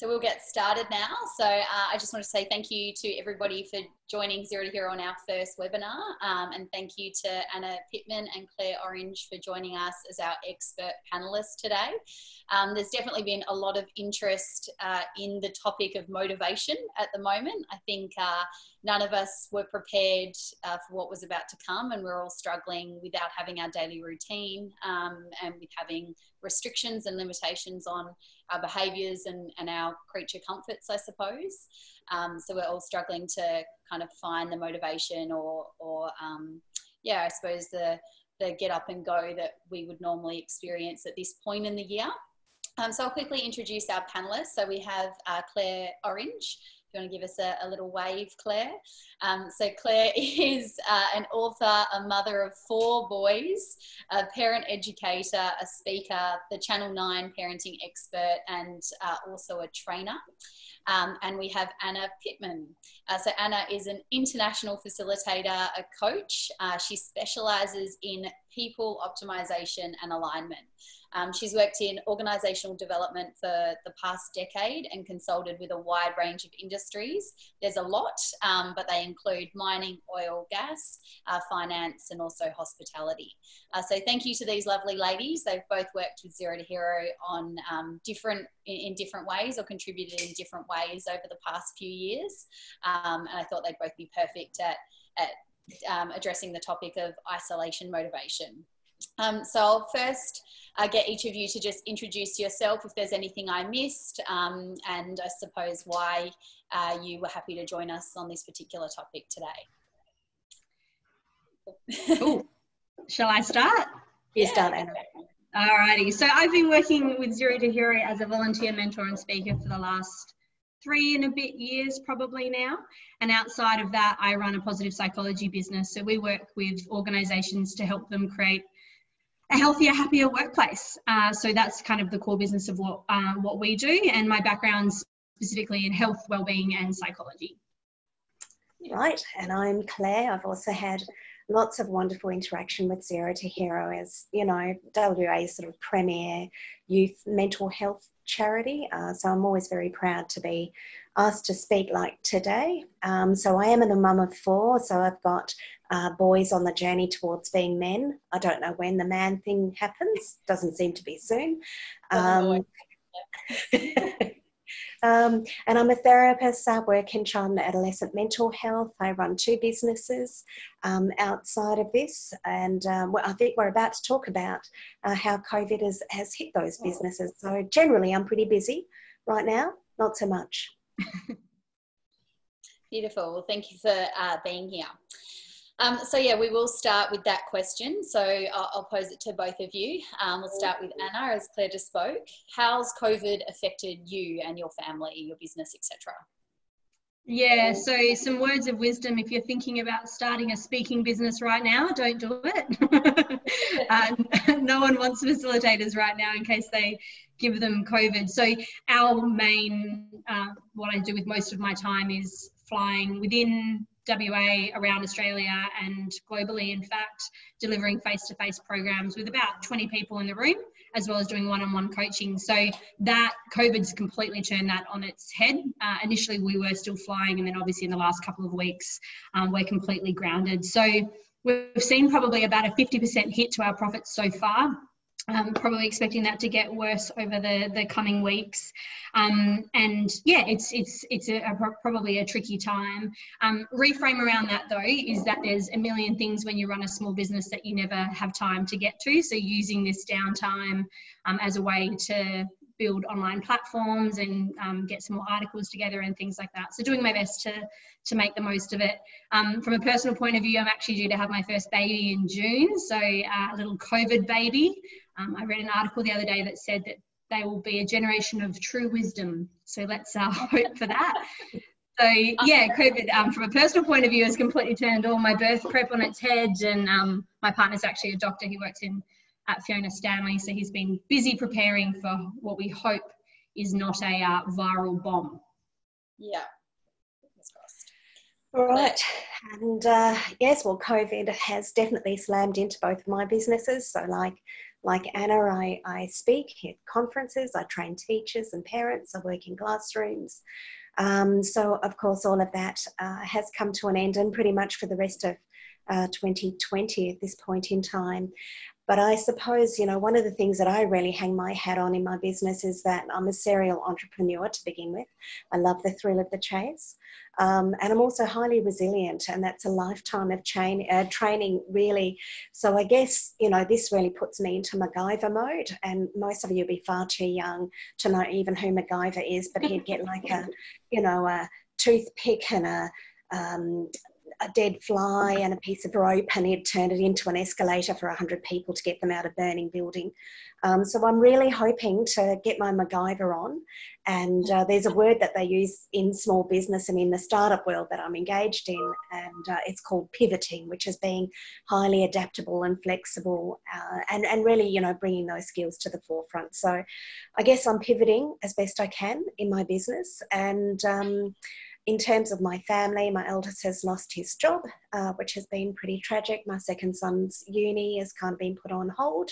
So we'll get started now. So uh, I just want to say thank you to everybody for joining Zero to Hero on our first webinar. Um, and thank you to Anna Pitman and Claire Orange for joining us as our expert panelists today. Um, there's definitely been a lot of interest uh, in the topic of motivation at the moment. I think uh, none of us were prepared uh, for what was about to come and we're all struggling without having our daily routine um, and with having restrictions and limitations on our behaviours and, and our creature comforts, I suppose. Um, so we're all struggling to kind of find the motivation or, or um, yeah, I suppose the, the get up and go that we would normally experience at this point in the year. Um, so I'll quickly introduce our panelists. So we have uh, Claire Orange, you want to give us a, a little wave, Claire? Um, so Claire is uh, an author, a mother of four boys, a parent educator, a speaker, the Channel 9 parenting expert, and uh, also a trainer. Um, and we have Anna Pitman. Uh, so Anna is an international facilitator, a coach. Uh, she specializes in people optimization and alignment. Um, she's worked in organisational development for the past decade and consulted with a wide range of industries. There's a lot, um, but they include mining, oil, gas, uh, finance, and also hospitality. Uh, so thank you to these lovely ladies. They've both worked with Zero to Hero on um, different in, in, different ways or contributed in different ways over the past few years. Um, and I thought they'd both be perfect at, at um, addressing the topic of isolation motivation. Um, so I'll first uh, get each of you to just introduce yourself if there's anything I missed, um, and I suppose why uh, you were happy to join us on this particular topic today. Cool. Shall I start? You yeah. start, Anna. Alrighty. So I've been working with Zero to Hero as a volunteer mentor and speaker for the last three and a bit years probably now. And outside of that, I run a positive psychology business. So we work with organizations to help them create a healthier, happier workplace. Uh, so that's kind of the core business of what um, what we do, and my background's specifically in health, well-being, and psychology. Right, and I'm Claire. I've also had lots of wonderful interaction with Zero to Hero as you know WA's sort of premier youth mental health charity. Uh, so I'm always very proud to be asked to speak like today. Um, so I am a mum of four, so I've got uh, boys on the journey towards being men. I don't know when the man thing happens, doesn't seem to be soon. Um, um, and I'm a therapist. I work in child and adolescent mental health. I run two businesses um, outside of this, and um, I think we're about to talk about uh, how COVID has, has hit those businesses. So generally, I'm pretty busy right now, not so much. Beautiful. Well, thank you for uh, being here. Um, so yeah, we will start with that question. So I'll, I'll pose it to both of you. Um, we'll start with Anna, as Claire just spoke. How's COVID affected you and your family, your business, etc.? Yeah, so some words of wisdom if you're thinking about starting a speaking business right now, don't do it. uh, no one wants facilitators right now in case they give them COVID. So, our main, uh, what I do with most of my time is flying within WA, around Australia, and globally, in fact, delivering face to face programs with about 20 people in the room, as well as doing one on one coaching. So, that COVID's completely turned that on its head. Uh, initially, we were still flying, and then obviously, in the last couple of weeks, um, we're completely grounded. So, we've seen probably about a 50% hit to our profits so far um, probably expecting that to get worse over the, the coming weeks. Um, and yeah, it's it's it's a, a, probably a tricky time. Um, reframe around that though is that there's a million things when you run a small business that you never have time to get to. So using this downtime um, as a way to build online platforms and um, get some more articles together and things like that. So doing my best to to make the most of it. Um, from a personal point of view, I'm actually due to have my first baby in June, so uh, a little COVID baby. Um, I read an article the other day that said that they will be a generation of true wisdom. So let's uh, hope for that. So yeah, COVID um, from a personal point of view has completely turned all my birth prep on its head. And um, my partner's actually a doctor. He works in at Fiona Stanley, so he's been busy preparing for what we hope is not a uh, viral bomb. Yeah. All right. And uh, yes, well, COVID has definitely slammed into both of my businesses. So, like like Anna, I, I speak at conferences, I train teachers and parents, I work in classrooms. Um, so, of course, all of that uh, has come to an end, and pretty much for the rest of uh, 2020 at this point in time. But I suppose, you know, one of the things that I really hang my hat on in my business is that I'm a serial entrepreneur to begin with. I love the thrill of the chase. Um, and I'm also highly resilient, and that's a lifetime of chain, uh, training, really. So I guess, you know, this really puts me into MacGyver mode. And most of you will be far too young to know even who MacGyver is, but he'd get like a, you know, a toothpick and a, um, a dead fly and a piece of rope and he'd turned it into an escalator for 100 people to get them out of burning building. Um, so I'm really hoping to get my MacGyver on. And uh, there's a word that they use in small business and in the startup world that I'm engaged in, and uh, it's called pivoting, which is being highly adaptable and flexible, uh, and and really you know bringing those skills to the forefront. So I guess I'm pivoting as best I can in my business, and um, in terms of my family, my eldest has lost his job, uh, which has been pretty tragic. My second son's uni has kind of been put on hold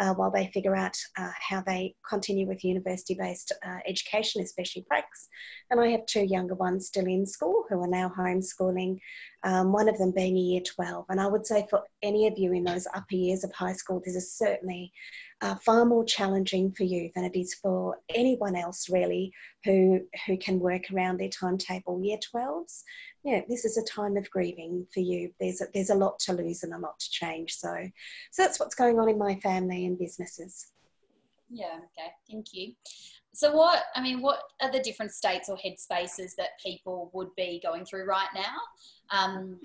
uh, while they figure out uh, how they continue with university based uh, education, especially pracs. And I have two younger ones still in school who are now homeschooling, um, one of them being a year 12. And I would say for any of you in those upper years of high school, this is certainly uh, far more challenging for you than it is for anyone else really who who can work around their timetable. Year 12s, yeah, this is a time of grieving for you. There's a, there's a lot to lose and a lot to change. So, so that's what's going on in my family and businesses. Yeah. Okay. Thank you. So, what I mean, what are the different states or headspaces that people would be going through right now? Um,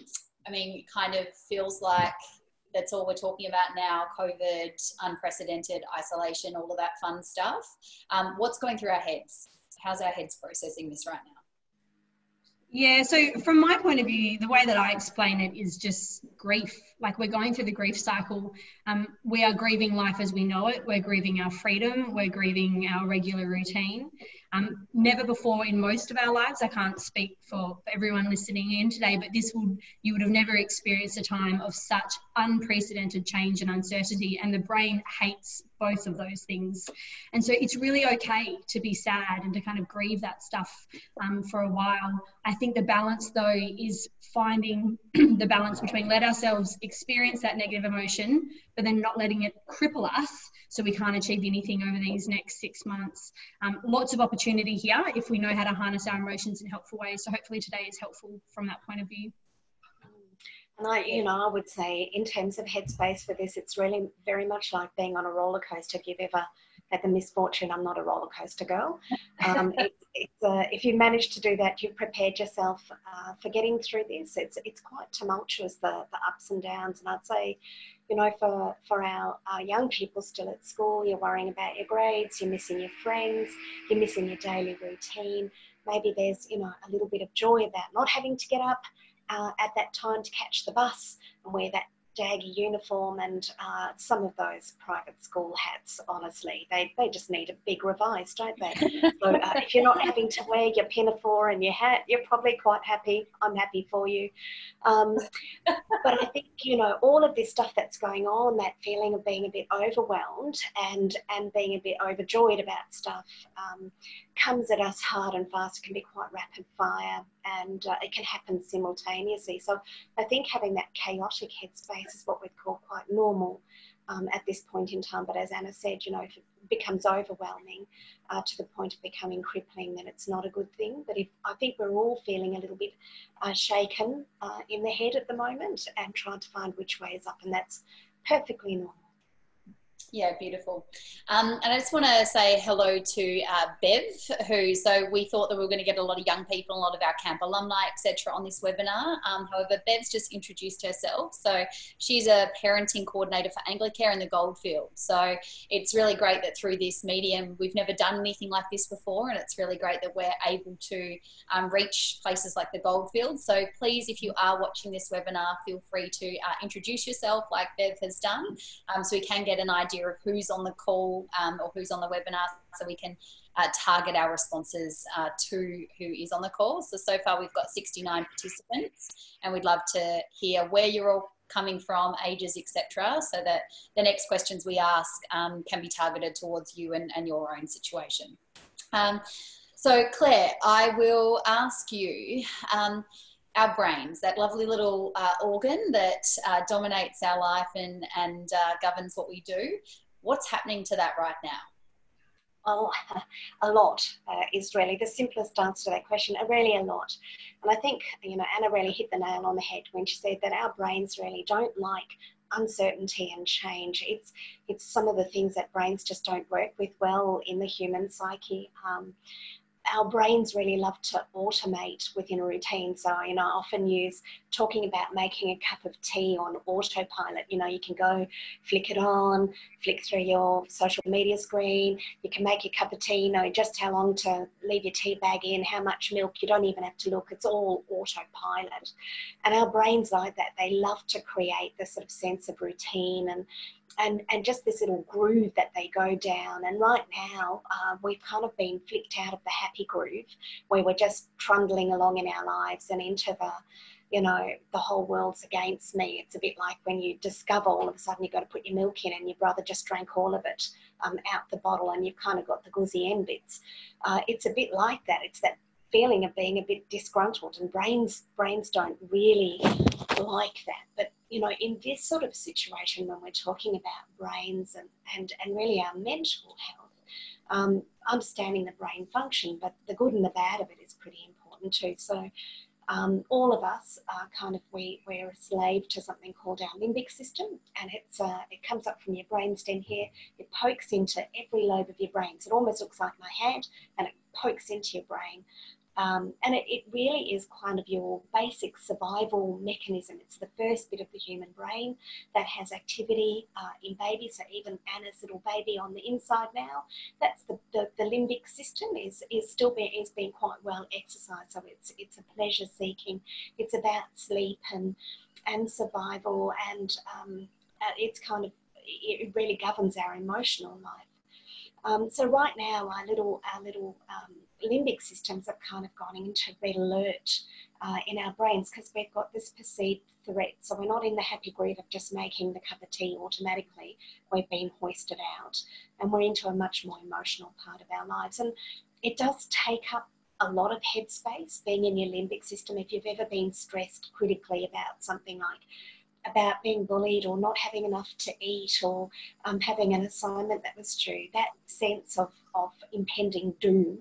I mean, it kind of feels like that's all we're talking about now COVID, unprecedented isolation, all of that fun stuff. Um, what's going through our heads? How's our heads processing this right now? Yeah, so from my point of view, the way that I explain it is just grief. Like we're going through the grief cycle. Um, we are grieving life as we know it. We're grieving our freedom. We're grieving our regular routine. Um, never before in most of our lives, I can't speak for, everyone listening in today, but this would you would have never experienced a time of such unprecedented change and uncertainty, and the brain hates both of those things. And so it's really okay to be sad and to kind of grieve that stuff um, for a while. I think the balance, though, is finding the balance between let ourselves experience that negative emotion, but then not letting it cripple us so we can't achieve anything over these next six months. Um, lots of opportunity here if we know how to harness our emotions in helpful ways. So hopefully today is helpful from that point of view. And I, you know, I would say in terms of headspace for this, it's really very much like being on a roller coaster. If you've ever had the misfortune, I'm not a roller coaster girl. Um, it, it's, uh, if you manage to do that, you've prepared yourself uh, for getting through this. It's it's quite tumultuous the the ups and downs, and I'd say you know, for, for our, our young people still at school, you're worrying about your grades, you're missing your friends, you're missing your daily routine. Maybe there's, you know, a little bit of joy about not having to get up uh, at that time to catch the bus and wear that daggy uniform and uh, some of those private school hats, honestly, they, they just need a big revise, don't they? so uh, if you're not having to wear your pinafore and your hat, you're probably quite happy. I'm happy for you. Um, but I think, you know, all of this stuff that's going on, that feeling of being a bit overwhelmed and, and being a bit overjoyed about stuff, um, comes at us hard and fast. Can be quite rapid fire and uh, it can happen simultaneously. So I think having that chaotic headspace is what we'd call quite normal um, at this point in time. But as Anna said, you know, if it becomes overwhelming uh, to the point of becoming crippling, then it's not a good thing. But if I think we're all feeling a little bit uh, shaken uh, in the head at the moment and trying to find which way is up, and that's perfectly normal. Yeah, beautiful. Um, and I just want to say hello to uh, Bev, who, so we thought that we were going to get a lot of young people, a lot of our camp alumni, etc., on this webinar. Um, however, Bev's just introduced herself. So she's a parenting coordinator for Anglicare in the Goldfield. So it's really great that through this medium, we've never done anything like this before. And it's really great that we're able to um, reach places like the Goldfield. So please, if you are watching this webinar, feel free to uh, introduce yourself like Bev has done um, so we can get an idea idea of who's on the call um, or who's on the webinar so we can uh, target our responses uh, to who is on the call. So, so far we've got 69 participants and we'd love to hear where you're all coming from, ages, etc., so that the next questions we ask um, can be targeted towards you and, and your own situation. Um, so, Claire, I will ask you. Our brains, that lovely little uh, organ that uh, dominates our life and, and uh, governs what we do. What's happening to that right now? Oh, a lot uh, is really the simplest answer to that question. Really, a lot. And I think, you know, Anna really hit the nail on the head when she said that our brains really don't like uncertainty and change. It's it's some of the things that brains just don't work with well in the human psyche. Um, our brains really love to automate within a routine. So, you know, I often use talking about making a cup of tea on autopilot. You know, you can go flick it on, flick through your social media screen. You can make a cup of tea, you know, just how long to leave your tea bag in, how much milk. You don't even have to look. It's all autopilot. And our brains like that. They love to create this sort of sense of routine and and, and just this little groove that they go down. And right now, uh, we've kind of been flicked out of the happy groove where we're just trundling along in our lives and into the, you know, the whole world's against me. It's a bit like when you discover all of a sudden you've got to put your milk in and your brother just drank all of it um, out the bottle and you've kind of got the guzzy end bits. Uh, it's a bit like that. It's that feeling of being a bit disgruntled and brains brains don't really like that. But you know in this sort of situation when we're talking about brains and and, and really our mental health um, understanding the brain function but the good and the bad of it is pretty important too. So um, all of us are kind of we we're a slave to something called our limbic system and it's uh, it comes up from your brainstem here. It pokes into every lobe of your brain. So it almost looks like my hand and it pokes into your brain um, and it, it, really is kind of your basic survival mechanism. It's the first bit of the human brain that has activity uh, in babies. So even Anna's little baby on the inside now, that's the, the, the limbic system is, is still being, is being quite well exercised. So it's, it's a pleasure seeking. It's about sleep and, and survival and um, uh, it's kind of, it really governs our emotional life. Um, so right now, our little, our little um, limbic systems have kind of gone into red alert uh, in our brains because we've got this perceived threat. So we're not in the happy groove of just making the cup of tea automatically. We've been hoisted out and we're into a much more emotional part of our lives. And it does take up a lot of headspace being in your limbic system. If you've ever been stressed critically about something like about being bullied or not having enough to eat or um, having an assignment that was due, that sense of, of impending doom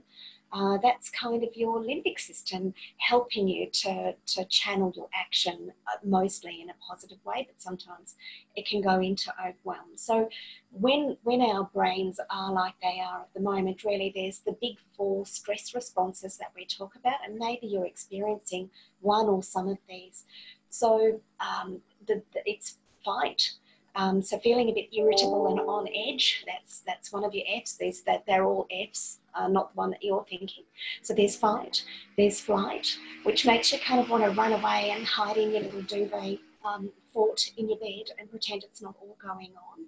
uh, that's kind of your limbic system helping you to, to channel your action uh, mostly in a positive way, but sometimes it can go into overwhelm. So when, when our brains are like they are at the moment, really there's the big four stress responses that we talk about, and maybe you're experiencing one or some of these. So um, the, the, it's fight, um, so feeling a bit irritable and on edge, that's that's one of your Fs. There's that they're all Fs, uh, not the one that you're thinking. So there's fight, there's flight, which makes you kind of want to run away and hide in your little duvet um, fort in your bed and pretend it's not all going on.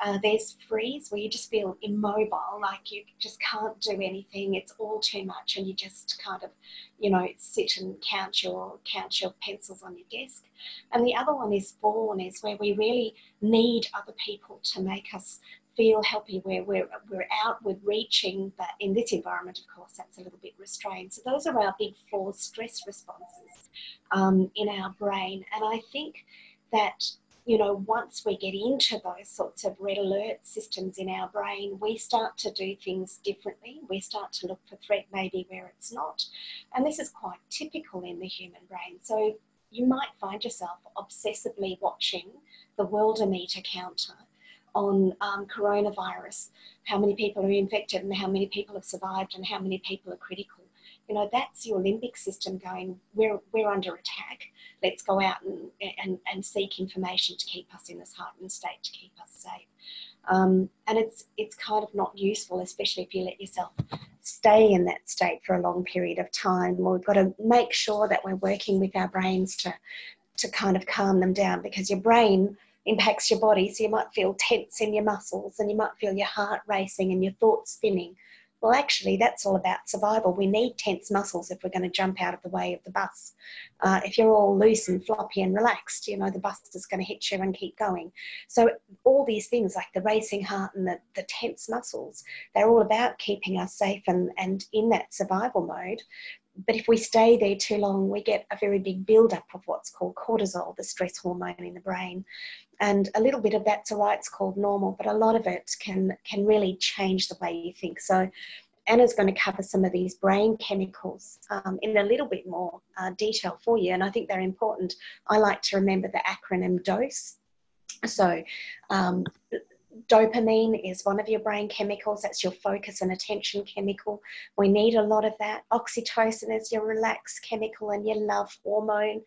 Uh, there's freeze where you just feel immobile, like you just can't do anything. It's all too much, and you just kind of, you know, sit and count your count your pencils on your desk. And the other one is fawn, is where we really need other people to make us feel happy where we're, we're outward reaching but in this environment of course that's a little bit restrained. So those are our big four stress responses um, in our brain. And i think that you know once we get into those sorts of red alert systems in our brain we start to do things differently. We start to look for threat maybe where it's not. And this is quite typical in the human brain. So you might find yourself obsessively watching the worldometer counter on um, coronavirus, how many people are infected and how many people have survived and how many people are critical. You know, that's your limbic system going, we're, we're under attack. Let's go out and, and, and seek information to keep us in this heightened state, to keep us safe. Um, and it's, it's kind of not useful, especially if you let yourself stay in that state for a long period of time. We've got to make sure that we're working with our brains to, to kind of calm them down because your brain impacts your body. So you might feel tense in your muscles and you might feel your heart racing and your thoughts spinning. Well, actually, that's all about survival. We need tense muscles if we're going to jump out of the way of the bus. Uh, if you're all loose and floppy and relaxed, you know, the bus is going to hit you and keep going. So, all these things like the racing heart and the, the tense muscles, they're all about keeping us safe and, and in that survival mode but if we stay there too long, we get a very big buildup of what's called cortisol, the stress hormone in the brain. And a little bit of that's all right, it's called normal, but a lot of it can, can really change the way you think. So Anna's going to cover some of these brain chemicals um, in a little bit more uh, detail for you, and I think they're important. I like to remember the acronym DOSE. So, um, dopamine is one of your brain chemicals. That's your focus and attention chemical. We need a lot of that. Oxytocin is your relaxed chemical and your love hormone.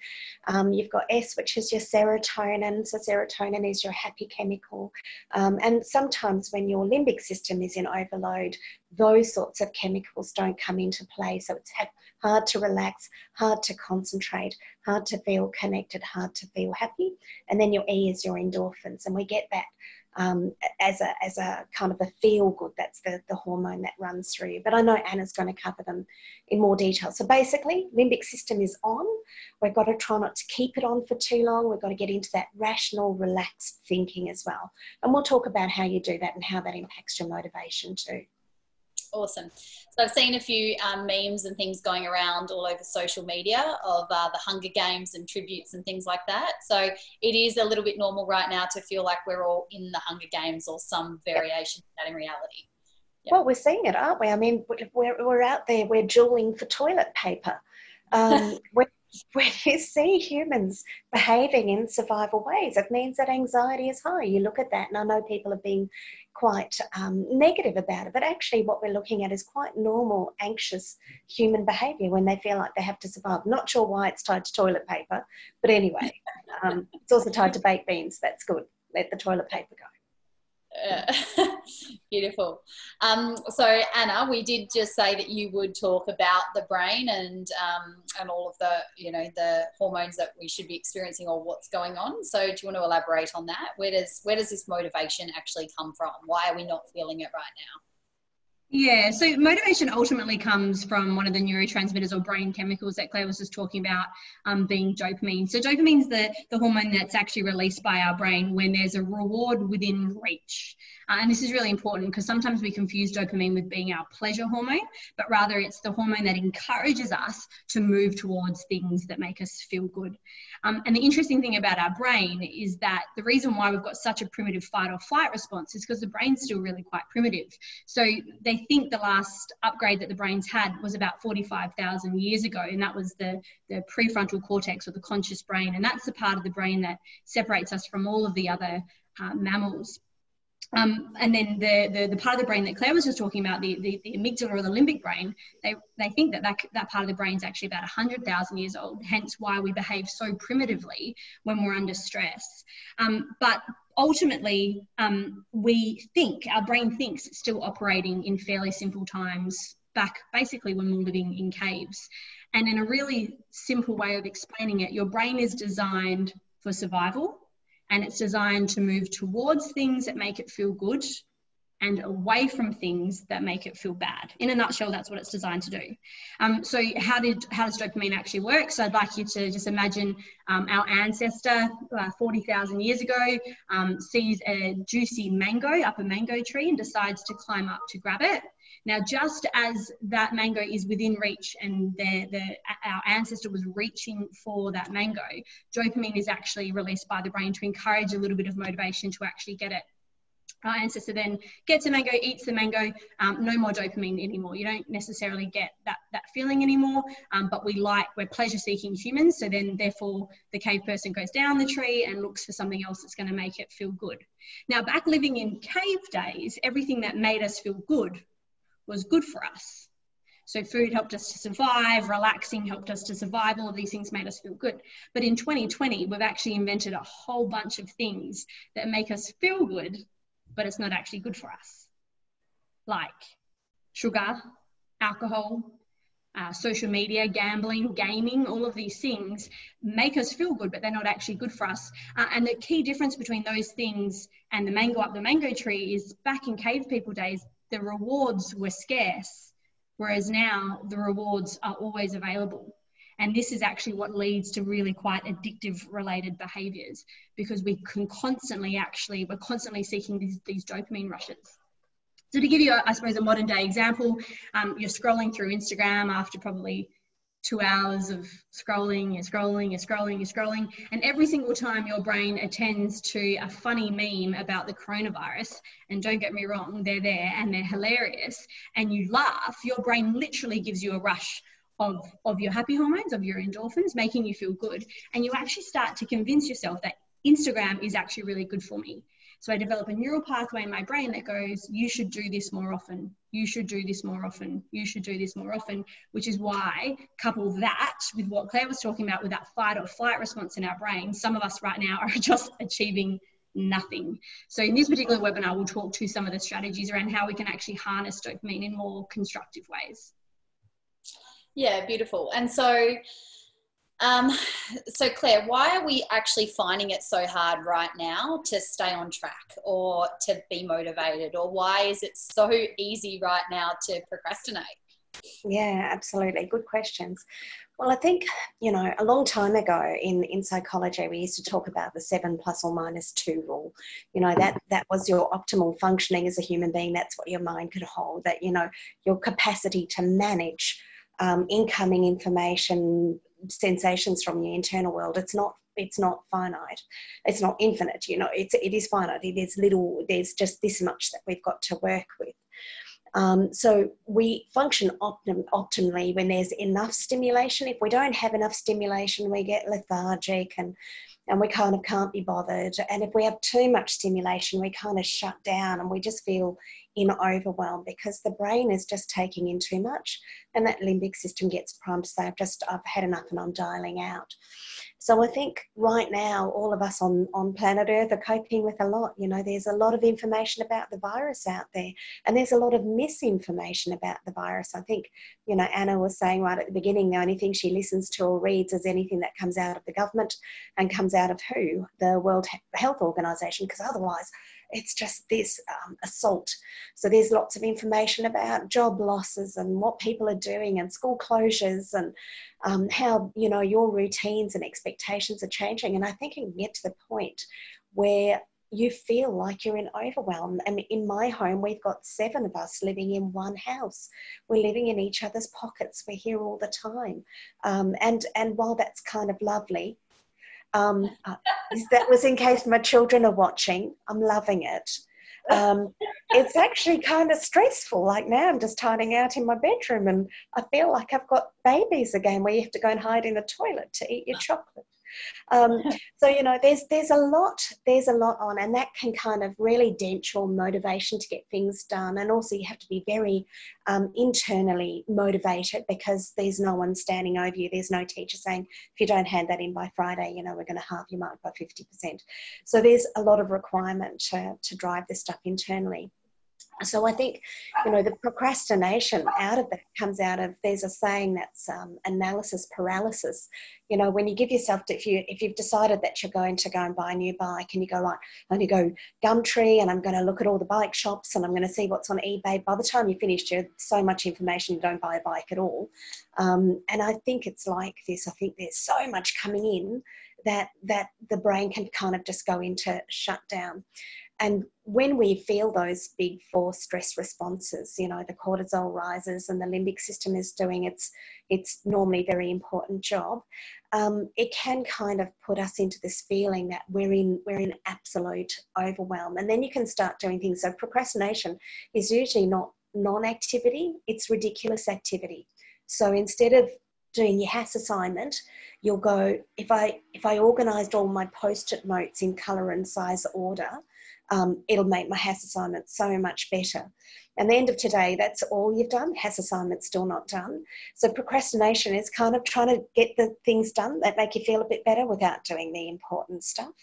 Um, you've got S, which is your serotonin. So serotonin is your happy chemical. Um, and sometimes when your limbic system is in overload, those sorts of chemicals don't come into play. So it's hard to relax, hard to concentrate, hard to feel connected, hard to feel happy. And then your E is your endorphins. And we get that um, as a as a kind of a feel good. That's the the hormone that runs through you. But I know Anna's going to cover them in more detail. So basically, limbic system is on. We've got to try not to keep it on for too long. We've got to get into that rational, relaxed thinking as well. And we'll talk about how you do that and how that impacts your motivation too. Awesome. So I've seen a few um, memes and things going around all over social media of uh, the Hunger Games and tributes and things like that. So it is a little bit normal right now to feel like we're all in the Hunger Games or some variation of that in reality. Well, we're seeing it, aren't we? I mean, we're, we're out there, we're dueling for toilet paper. Um, when, when you see humans behaving in survival ways, it means that anxiety is high. You look at that, and I know people are being quite um, negative about it, but actually, what we're looking at is quite normal, anxious human behavior when they feel like they have to survive. Not sure why it's tied to toilet paper, but anyway, um, it's also tied to baked beans. That's good. Let the toilet paper go. Beautiful. Um, so Anna, we did just say that you would talk about the brain and um, and all of the you know the hormones that we should be experiencing or what's going on. So do you want to elaborate on that? Where does where does this motivation actually come from? Why are we not feeling it right now? Yeah, so motivation ultimately comes from one of the neurotransmitters or brain chemicals that Claire was just talking about, um, being dopamine. So dopamine is the, the hormone that's actually released by our brain when there's a reward within reach. Uh, and this is really important because sometimes we confuse dopamine with being our pleasure hormone, but rather it's the hormone that encourages us to move towards things that make us feel good. Um, and the interesting thing about our brain is that the reason why we've got such a primitive fight or flight response is because the brain's still really quite primitive. So they think the last upgrade that the brain's had was about 45,000 years ago, and that was the, the prefrontal cortex or the conscious brain. And that's the part of the brain that separates us from all of the other uh, mammals. Um, and then the, the, the part of the brain that Claire was just talking about, the, the, the amygdala or the limbic brain, they, they think that, that that part of the brain is actually about 100,000 years old, hence why we behave so primitively when we're under stress. Um, but ultimately, um, we think, our brain thinks it's still operating in fairly simple times back basically when we're living in caves. And in a really simple way of explaining it, your brain is designed for survival and it's designed to move towards things that make it feel good and away from things that make it feel bad. In a nutshell, that's what it's designed to do. Um, so how did how does dopamine actually work? So I'd like you to just imagine um, our ancestor uh, 40,000 years ago um, sees a juicy mango up a mango tree and decides to climb up to grab it. Now, just as that mango is within reach and the, the, our ancestor was reaching for that mango, dopamine is actually released by the brain to encourage a little bit of motivation to actually get it our ancestor then gets a mango, eats the mango, um, no more dopamine anymore. You don't necessarily get that, that feeling anymore, um, but we like, we're pleasure seeking humans. So then, therefore, the cave person goes down the tree and looks for something else that's going to make it feel good. Now, back living in cave days, everything that made us feel good was good for us. So food helped us to survive, relaxing helped us to survive, all of these things made us feel good. But in 2020, we've actually invented a whole bunch of things that make us feel good, but it's not actually good for us. Like sugar, alcohol, uh, social media, gambling, gaming, all of these things make us feel good, but they're not actually good for us. Uh, and the key difference between those things and the mango up the mango tree is back in cave people days, the rewards were scarce, whereas now the rewards are always available. And this is actually what leads to really quite addictive related behaviors because we can constantly actually, we're constantly seeking these, these dopamine rushes. So to give you, I suppose, a modern day example, um, you're scrolling through Instagram after probably two hours of scrolling, you're scrolling, you're scrolling, you're scrolling. And every single time your brain attends to a funny meme about the coronavirus, and don't get me wrong, they're there and they're hilarious, and you laugh, your brain literally gives you a rush of, of your happy hormones, of your endorphins, making you feel good. And you actually start to convince yourself that Instagram is actually really good for me. So I develop a neural pathway in my brain that goes, you should do this more often. You should do this more often. You should do this more often, which is why, couple that with what Claire was talking about with that fight or flight response in our brain, some of us right now are just achieving nothing. So in this particular webinar, we'll talk to some of the strategies around how we can actually harness dopamine in more constructive ways. Yeah, beautiful. And so, um, so Claire, why are we actually finding it so hard right now to stay on track or to be motivated, or why is it so easy right now to procrastinate? Yeah, absolutely. Good questions. Well, I think, you know, a long time ago in, in psychology, we used to talk about the seven plus or minus two rule. You know, that, that was your optimal functioning as a human being. That's what your mind could hold, that, you know, your capacity to manage um, incoming information, sensations from your internal world. It's not it's not finite. It's not infinite. You know, it's it is finite. There's little. There's just this much that we've got to work with. Um, so we function optim- optimally when there's enough stimulation. If we don't have enough stimulation, we get lethargic and and we kind of can't be bothered. And if we have too much stimulation, we kind of shut down and we just feel in overwhelm because the brain is just taking in too much and that limbic system gets primed to say i've just i've had enough and i'm dialing out. So i think right now all of us on on planet earth are coping with a lot. You know there's a lot of information about the virus out there and there's a lot of misinformation about the virus. I think you know anna was saying right at the beginning the only thing she listens to or reads is anything that comes out of the government and comes out of who? The world health organization because otherwise it's just this um, assault. So there's lots of information about job losses and what people are doing and school closures and um, how you know your routines and expectations are changing. And I think it can get to the point where you feel like you're in overwhelm. And in my home, we've got seven of us living in one house. We're living in each other's pockets. We're here all the time. Um, and and while that's kind of lovely, um, that was in case my children are watching. I'm loving it. Um, it's actually kind of stressful. Like now, I'm just hiding out in my bedroom, and I feel like I've got babies again, where you have to go and hide in the toilet to eat your chocolate. Um, so you know, there's there's a lot there's a lot on, and that can kind of really dent your motivation to get things done. And also, you have to be very um, internally motivated because there's no one standing over you. There's no teacher saying if you don't hand that in by Friday, you know, we're going to halve your mark by fifty percent. So there's a lot of requirement to to drive this stuff internally so I think, you know, the procrastination out of that comes out of there's a saying that's um, analysis paralysis. You know, when you give yourself if you if you've decided that you're going to go and buy a new bike and you go I'm going to go Gumtree and I'm going to look at all the bike shops and I'm going to see what's on eBay. By the time you finish, you have so much information you don't buy a bike at all. Um, and I think it's like this. I think there's so much coming in that that the brain can kind of just go into shutdown. And when we feel those big four stress responses, you know, the cortisol rises and the limbic system is doing its its normally very important job, um, it can kind of put us into this feeling that we're in we're in absolute overwhelm. And then you can start doing things. So procrastination is usually not non-activity, it's ridiculous activity. So instead of doing your HASS assignment, you'll go, if I if I organized all my post-it notes in color and size order, um, it'll make my HASS assignment so much better. And the end of today, that's all you've done. HASS assignment still not done. So procrastination is kind of trying to get the things done that make you feel a bit better without doing the important stuff.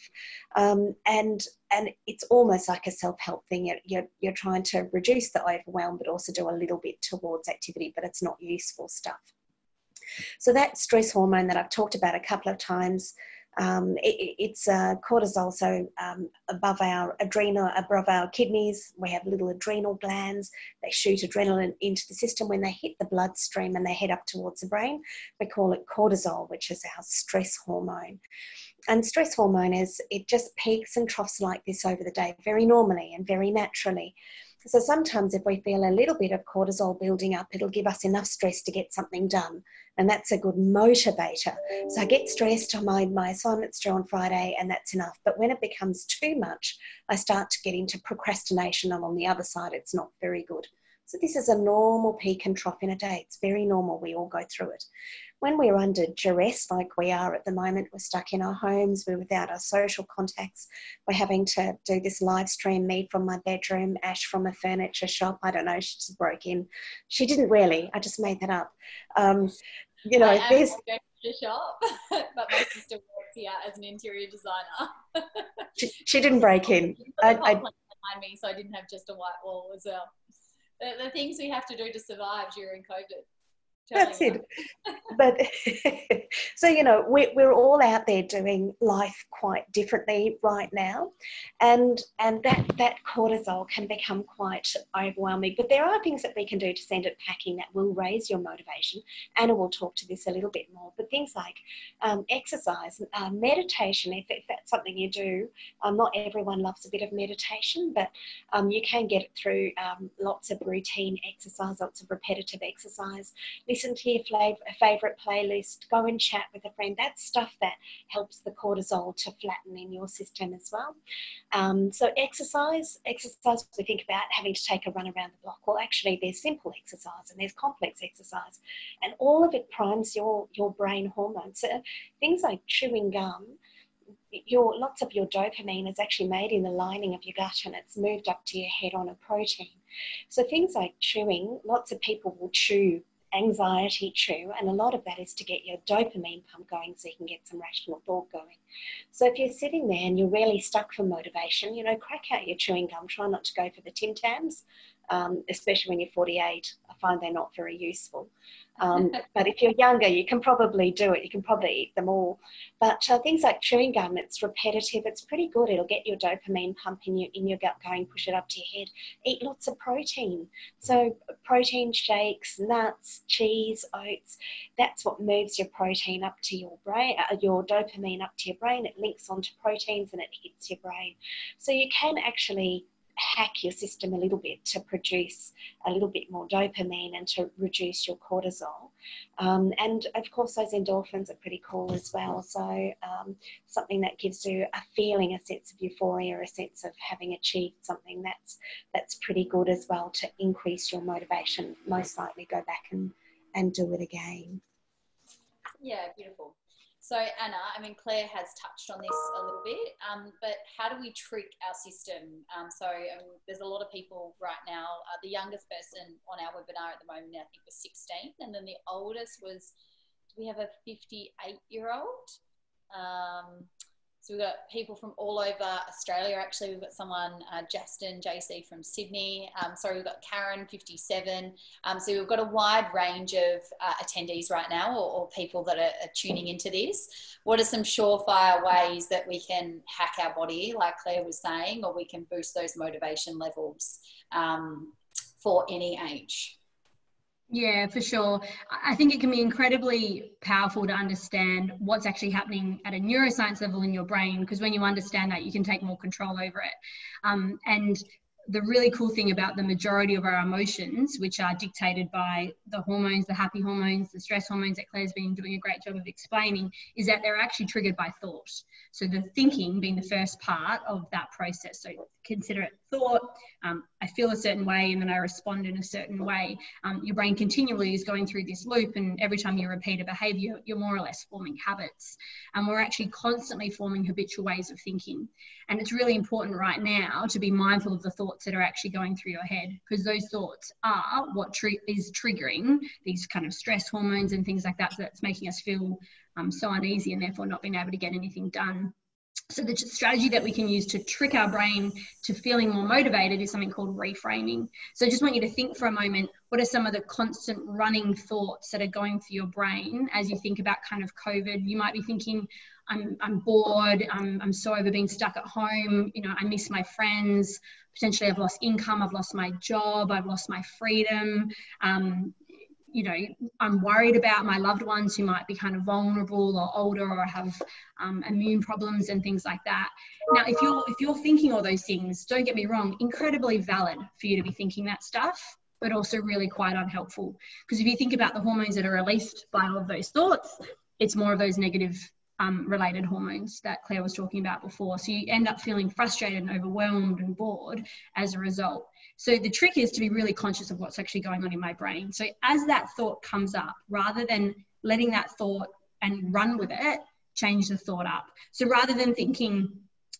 Um, and and it's almost like a self-help thing. You're, you're, you're trying to reduce the overwhelm, but also do a little bit towards activity, but it's not useful stuff. So that stress hormone that I've talked about a couple of times Um, it, it's uh, cortisol, so um, above our adrenal, above our kidneys, we have little adrenal glands. They shoot adrenaline into the system when they hit the bloodstream and they head up towards the brain. We call it cortisol, which is our stress hormone. And stress hormone is it just peaks and troughs like this over the day, very normally and very naturally. So sometimes if we feel a little bit of cortisol building up, it'll give us enough stress to get something done. And that's a good motivator. So I get stressed on my, my assignments due on Friday and that's enough. But when it becomes too much, I start to get into procrastination and on the other side, it's not very good. So this is a normal peak and trough in a day. It's very normal. We all go through it when we're under duress, like we are at the moment, we're stuck in our homes, we're without our social contacts, we're having to do this live stream, me from my bedroom, Ash from a furniture shop. I don't know, she just broke in. She didn't really, I just made that up. Um, you know, I there's. shop, but my sister works here as an interior designer. she, she, didn't break in. I, I, behind me, so I didn't have just a white wall as well. The, the things we have to do to survive during COVID. That's it. but so, you know, we're, we're all out there doing life quite differently right now. And, and that, that cortisol can become quite overwhelming. But there are things that we can do to send it packing that will raise your motivation. Anna will talk to this a little bit more. But things like um, exercise, uh, meditation, if, if that's something you do, um, not everyone loves a bit of meditation, but um, you can get it through um, lots of routine exercise, lots of repetitive exercise listen to your favorite playlist, go and chat with a friend. That's stuff that helps the cortisol to flatten in your system as well. Um, so exercise, exercise, we think about having to take a run around the block. Well, actually, there's simple exercise and there's complex exercise, and all of it primes your your brain hormones. So things like chewing gum your lots of your dopamine is actually made in the lining of your gut and it's moved up to your head on a protein. So things like chewing, lots of people will chew anxiety chew, and a lot of that is to get your dopamine pump going so you can get some rational thought going. So if you're sitting there and you're really stuck for motivation, you know, crack out your chewing gum, try not to go for the Tim Tams, um, especially when you're 48. I find they're not very useful. Um, but if you're younger, you can probably do it. You can probably eat them all. But uh, things like chewing gum, it's repetitive. It's pretty good. It'll get your dopamine pump in your, in your gut going, push it up to your head. Eat lots of protein. So protein shakes, nuts, cheese, oats. That's what moves your protein up to your brain, uh, your dopamine up to your brain. It links onto proteins and it hits your brain. So you can actually hack your system a little bit to produce a little bit more dopamine and to reduce your cortisol. Um, and of course, those endorphins are pretty cool as well. So, um, something that gives you a feeling, a sense of euphoria, a sense of having achieved something that's that's pretty good as well to increase your motivation. Most likely, go back and and do it again. Yeah, beautiful. So Anna, I mean, Claire has touched on this a little bit, um, but how do we trick our system? Um, so um, there's a lot of people right now. Uh, the youngest person on our webinar at the moment, I think, was 16, and then the oldest was. We have a 58 year old? So we've got people from all over Australia. Actually, we've got someone, uh, Justin JC from Sydney. Um, sorry, we've got Karen, 57. Um, so we've got a wide range of uh, attendees right now, or, or people that are, are, tuning into this. What are some surefire ways that we can hack our body, like Claire was saying, or we can boost those motivation levels um, for any age? Yeah, for sure. I think it can be incredibly powerful to understand what's actually happening at a neuroscience level in your brain because when you understand that, you can take more control over it. Um, and the really cool thing about the majority of our emotions, which are dictated by the hormones, the happy hormones, the stress hormones that Claire's been doing a great job of explaining, is that they're actually triggered by thought. So the thinking being the first part of that process. So consider it thought, um, I feel a certain way and then I respond in a certain way. Um, your brain continually is going through this loop, and every time you repeat a behavior, you're more or less forming habits. And we're actually constantly forming habitual ways of thinking. And it's really important right now to be mindful of the thoughts that are actually going through your head because those thoughts are what is triggering these kind of stress hormones and things like that that's making us feel um, so uneasy and therefore not being able to get anything done so the strategy that we can use to trick our brain to feeling more motivated is something called reframing. So I just want you to think for a moment, what are some of the constant running thoughts that are going through your brain as you think about kind of COVID? You might be thinking, I'm, I'm bored, I'm, I'm so over being stuck at home, you know, I miss my friends, potentially I've lost income, I've lost my job, I've lost my freedom. Um, you know, I'm worried about my loved ones who might be kind of vulnerable or older or have um, immune problems and things like that. Now, if you're if you're thinking all those things, don't get me wrong, incredibly valid for you to be thinking that stuff, but also really quite unhelpful. Because if you think about the hormones that are released by all of those thoughts, it's more of those negative um, related hormones that Claire was talking about before. So you end up feeling frustrated and overwhelmed and bored as a result. So the trick is to be really conscious of what's actually going on in my brain. So as that thought comes up, rather than letting that thought and run with it, change the thought up. So rather than thinking,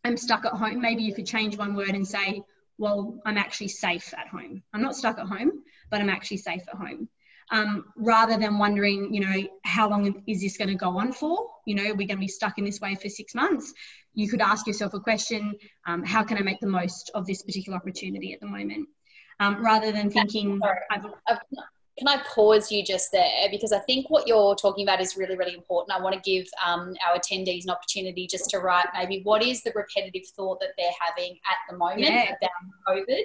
I'm stuck at home, maybe you could change one word and say, well, I'm actually safe at home. I'm not stuck at home, but I'm actually safe at home um, rather than wondering, you know, how long is this going to go on for? You know, we're going to be stuck in this way for six months. You could ask yourself a question um, how can I make the most of this particular opportunity at the moment? Um, rather than thinking, I've, I've, can I pause you just there? Because I think what you're talking about is really, really important. I want to give um, our attendees an opportunity just to write maybe what is the repetitive thought that they're having at the moment yeah. about COVID.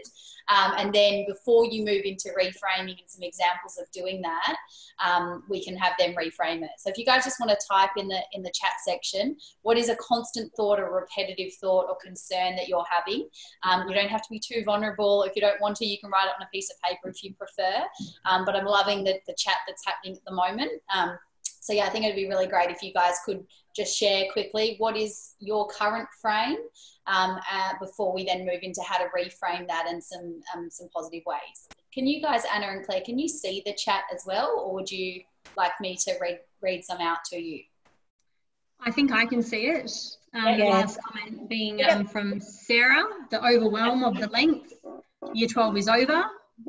Um, and then before you move into reframing and some examples of doing that, um, we can have them reframe it. So if you guys just want to type in the in the chat section, what is a constant thought or repetitive thought or concern that you're having? Um, you don't have to be too vulnerable. If you don't want to, you can write it on a piece of paper if you prefer. Um, but I'm loving the, the chat that's happening at the moment. Um, so yeah, I think it'd be really great if you guys could just share quickly what is your current frame um, uh, before we then move into how to reframe that in some um, some positive ways. Can you guys, Anna and Claire, can you see the chat as well, or would you like me to read read some out to you? I think I can see it. Um, yeah. The last comment being um, from Sarah, the overwhelm of the length. Year 12 is over.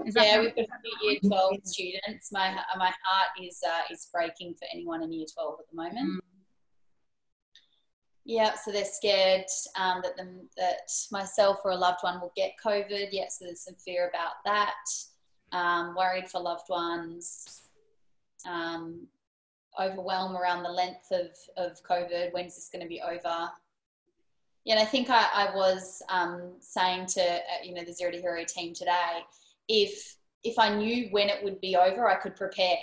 Is yeah, we've got a few year 12 students. My, my heart is, uh, is breaking for anyone in year 12 at the moment. Mm. Yeah, so they're scared um, that them that myself or a loved one will get COVID. Yeah, so there's some fear about that. Um, worried for loved ones. Um, overwhelm around the length of, of COVID. When's this going to be over? Yeah, and I think I, I was um, saying to uh, you know the Zero to Hero team today, if if I knew when it would be over, I could prepare.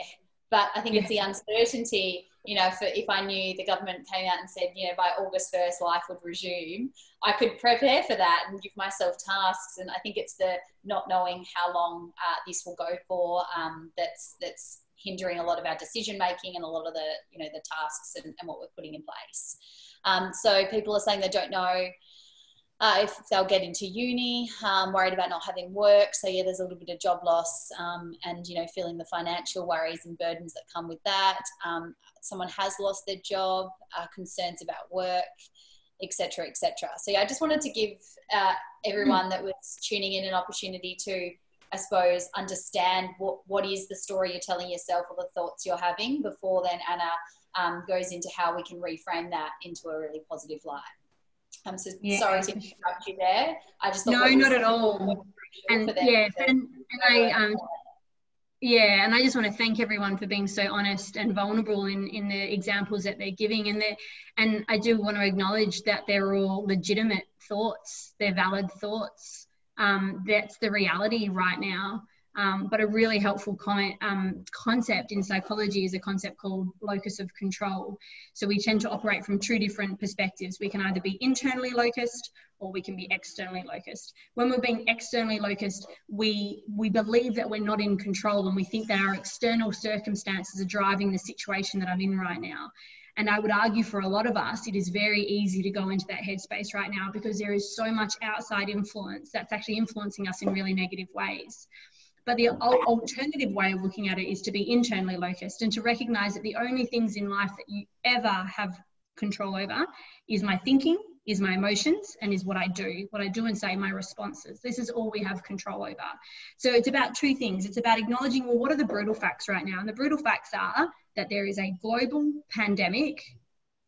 But I think yeah. it's the uncertainty you know, for, if I knew the government came out and said, you know, by August 1st, life would resume, I could prepare for that and give myself tasks. And I think it's the not knowing how long uh, this will go for um, that's, that's hindering a lot of our decision making and a lot of the, you know, the tasks and, and what we're putting in place. Um, so people are saying they don't know uh, if they'll get into uni, um, worried about not having work. So yeah, there's a little bit of job loss um, and you know feeling the financial worries and burdens that come with that. Um, someone has lost their job, uh, concerns about work, etc., etc. So yeah, I just wanted to give uh, everyone that was tuning in an opportunity to, I suppose, understand what what is the story you're telling yourself or the thoughts you're having before then Anna um, goes into how we can reframe that into a really positive light. I'm so yeah. sorry to interrupt you there. I just no, not at all. And yeah, and, and I um, yeah, and I just want to thank everyone for being so honest and vulnerable in, in the examples that they're giving. And and I do want to acknowledge that they're all legitimate thoughts, they're valid thoughts. Um, that's the reality right now. Um, but a really helpful comment, um, concept in psychology is a concept called locus of control. So we tend to operate from two different perspectives. We can either be internally locused or we can be externally locused. When we're being externally locused, we, we believe that we're not in control and we think that our external circumstances are driving the situation that I'm in right now. And I would argue for a lot of us, it is very easy to go into that headspace right now because there is so much outside influence that's actually influencing us in really negative ways. But the alternative way of looking at it is to be internally locused and to recognize that the only things in life that you ever have control over is my thinking, is my emotions, and is what I do, what I do and say, my responses. This is all we have control over. So it's about two things. It's about acknowledging, well, what are the brutal facts right now? And the brutal facts are that there is a global pandemic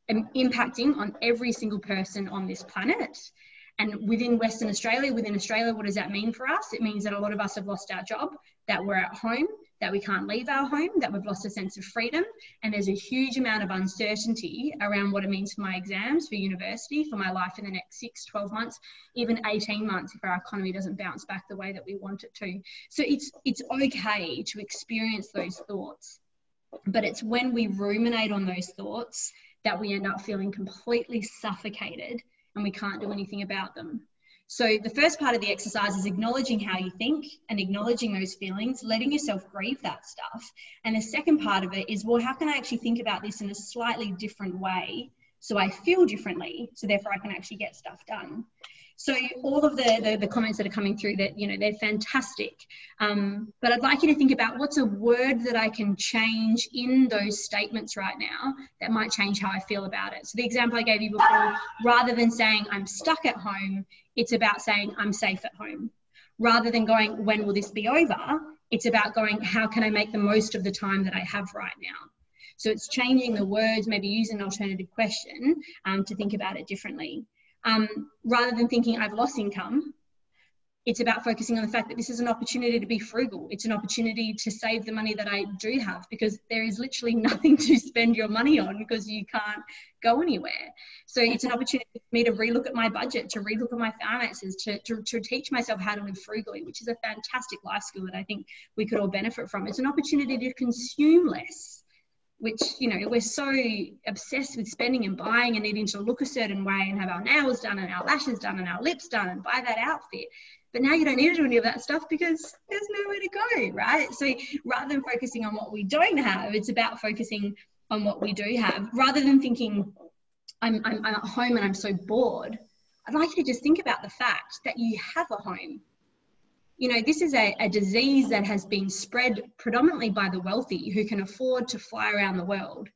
um, impacting on every single person on this planet. And within Western Australia, within Australia, what does that mean for us? It means that a lot of us have lost our job, that we're at home, that we can't leave our home, that we've lost a sense of freedom. And there's a huge amount of uncertainty around what it means for my exams, for university, for my life in the next six, 12 months, even 18 months if our economy doesn't bounce back the way that we want it to. So it's, it's okay to experience those thoughts. But it's when we ruminate on those thoughts that we end up feeling completely suffocated and we can't do anything about them. So, the first part of the exercise is acknowledging how you think and acknowledging those feelings, letting yourself grieve that stuff. And the second part of it is, well, how can I actually think about this in a slightly different way so I feel differently, so therefore I can actually get stuff done? So all of the, the, the, comments that are coming through that, you know, they're fantastic. Um, but I'd like you to think about what's a word that I can change in those statements right now that might change how I feel about it. So the example I gave you before, rather than saying I'm stuck at home, it's about saying I'm safe at home. Rather than going, when will this be over? It's about going, how can I make the most of the time that I have right now? So it's changing the words, maybe use an alternative question um, to think about it differently um, rather than thinking I've lost income, it's about focusing on the fact that this is an opportunity to be frugal. It's an opportunity to save the money that I do have because there is literally nothing to spend your money on because you can't go anywhere. So it's an opportunity for me to relook at my budget, to relook at my finances, to, to, to teach myself how to live frugally, which is a fantastic life skill that I think we could all benefit from. It's an opportunity to consume less which you know we're so obsessed with spending and buying and needing to look a certain way and have our nails done and our lashes done and our lips done and buy that outfit. But now you don't need to do any of that stuff because there's nowhere to go right? So rather than focusing on what we don't have it's about focusing on what we do have. Rather than thinking i'm, I'm, I'm at home and i'm so bored i'd like you to just think about the fact that you have a home you know, this is a, a disease that has been spread predominantly by the wealthy who can afford to fly around the world.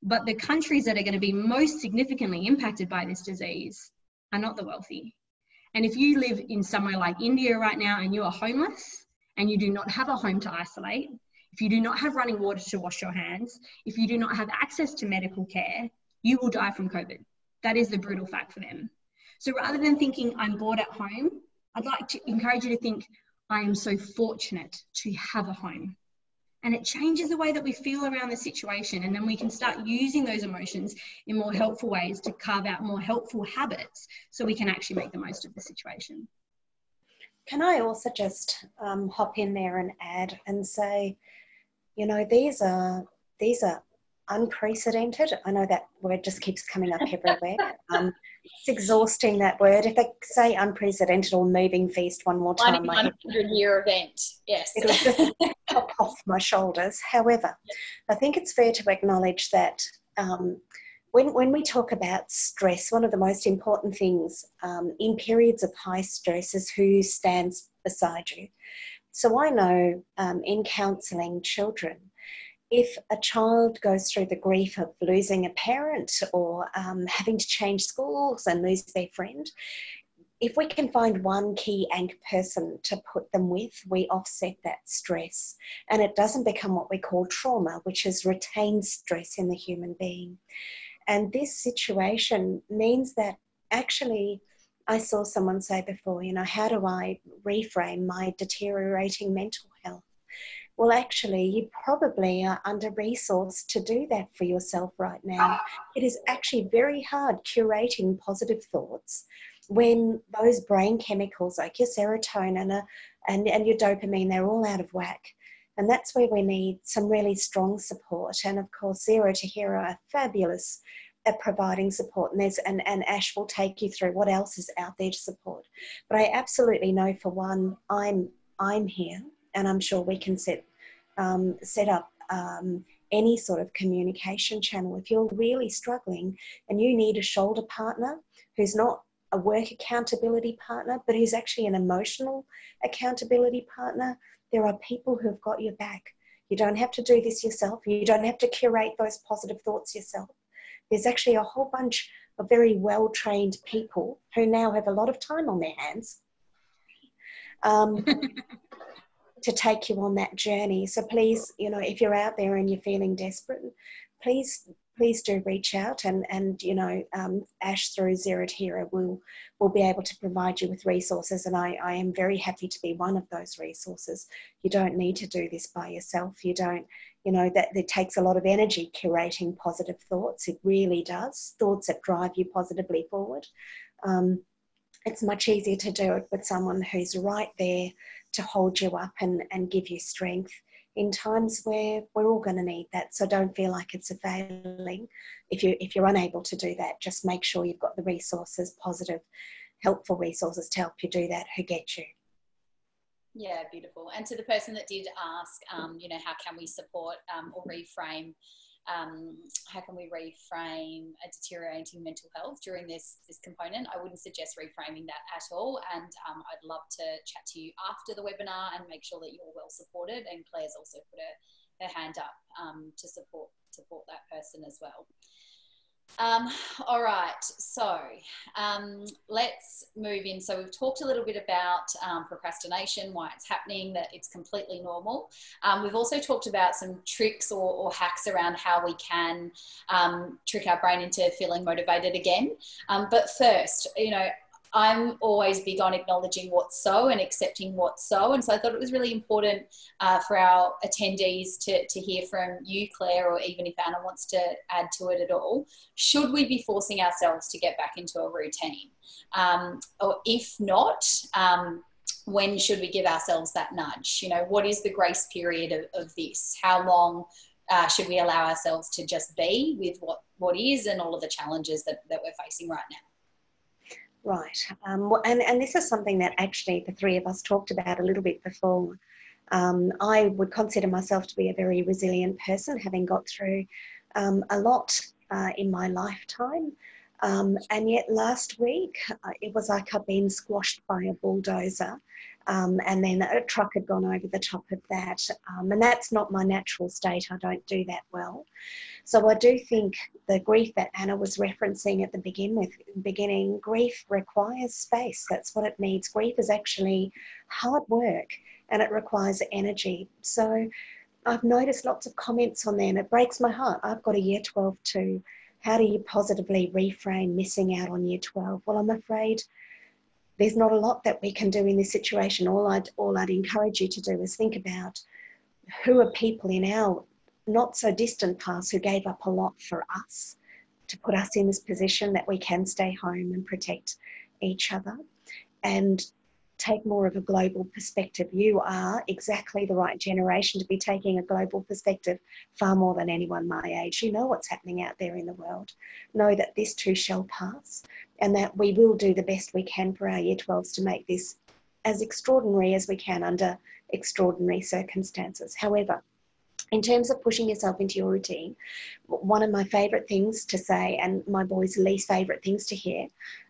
But the countries that are going to be most significantly impacted by this disease are not the wealthy. And if you live in somewhere like India right now and you are homeless and you do not have a home to isolate, if you do not have running water to wash your hands, if you do not have access to medical care, you will die from COVID. That is the brutal fact for them. So rather than thinking I'm bored at home, I'd like to encourage you to think, I am so fortunate to have a home. And it changes the way that we feel around the situation. And then we can start using those emotions in more helpful ways to carve out more helpful habits so we can actually make the most of the situation. Can I also just um, hop in there and add and say, you know, these are these are unprecedented. I know that word just keeps coming up everywhere. Um, it's exhausting that word. If I say unprecedented or moving feast one more time, my 100 year event, yes. It'll just pop off my shoulders. However, I think it's fair to acknowledge that um, when, when we talk about stress, one of the most important things um, in periods of high stress is who stands beside you. So I know um, in counselling children, if a child goes through the grief of losing a parent or um, having to change schools and lose their friend, if we can find one key anchor person to put them with, we offset that stress. And it doesn't become what we call trauma, which is retained stress in the human being. And this situation means that actually, I saw someone say before, you know, how do I reframe my deteriorating mental health? Well, actually, you probably are under resourced to do that for yourself right now. It is actually very hard curating positive thoughts when those brain chemicals like your serotonin and, and your dopamine, they're all out of whack. And that's where we need some really strong support. And of course, Zero to Hero are fabulous at providing support. And, there's, and, and Ash will take you through what else is out there to support. But I absolutely know for one, I'm, I'm here and I'm sure we can set um, set up um, any sort of communication channel. If you're really struggling and you need a shoulder partner who's not a work accountability partner, but who's actually an emotional accountability partner, there are people who have got your back. You don't have to do this yourself. You don't have to curate those positive thoughts yourself. There's actually a whole bunch of very well trained people who now have a lot of time on their hands um, to take you on that journey. So please, you know, if you're out there and you're feeling desperate, please please do reach out and and you know um, ash through zero hero will will be able to provide you with resources. And I, I am very happy to be one of those resources. You don't need to do this by yourself. You don't you know that it takes a lot of energy curating positive thoughts. It really does. Thoughts that drive you positively forward. Um, it's much easier to do it with someone who's right there to hold you up and, and give you strength in times where we're all going to need that. So don't feel like it's a failing. If you if you're unable to do that, just make sure you've got the resources, positive, helpful resources to help you do that who get you. Yeah, beautiful. And to the person that did ask, um, you know, how can we support um, or reframe um, how can we reframe a deteriorating mental health during this this component? I wouldn't suggest reframing that at all, and um, I'd love to chat to you after the webinar and make sure that you're well supported. And Claire's also put her, her hand up um, to support support that person as well. Um, all right, so um, let's move in. So we've talked a little bit about um, procrastination, why it's happening, that it's completely normal. Um, we've also talked about some tricks or, or hacks around how we can um, trick our brain into feeling motivated again. Um, but first, you know, I'm always big on acknowledging what's so and accepting what's so. And so I thought it was really important uh, for our attendees to, to hear from you, Claire, or even if Anna wants to add to it at all. Should we be forcing ourselves to get back into a routine? Um, or if not, um, when should we give ourselves that nudge? You know, what is the grace period of, of this? How long uh, should we allow ourselves to just be with what, what is and all of the challenges that, that we're facing right now? Right. Um, and, and this is something that actually the three of us talked about a little bit before. Um, I would consider myself to be a very resilient person, having got through um, a lot uh, in my lifetime. Um, and yet last week, uh, it was like I'd been squashed by a bulldozer. Um, and then a truck had gone over the top of that. Um, and that's not my natural state. I don't do that well. So I do think the grief that Anna was referencing at the begin with, beginning, grief requires space. That's what it needs. Grief is actually hard work and it requires energy. So I've noticed lots of comments on there and it breaks my heart. I've got a year 12 too. How do you positively reframe missing out on year 12? Well, I'm afraid there's not a lot that we can do in this situation. All I'd, all I'd encourage you to do is think about who are people in our not so distant past who gave up a lot for us to put us in this position that we can stay home and protect each other and take more of a global perspective. You are exactly the right generation to be taking a global perspective far more than anyone my age. You know what's happening out there in the world. Know that this too shall pass and that we will do the best we can for our year 12s to make this as extraordinary as we can under extraordinary circumstances. However, in terms of pushing yourself into your routine, one of my favourite things to say, and my boys' least favourite things to hear,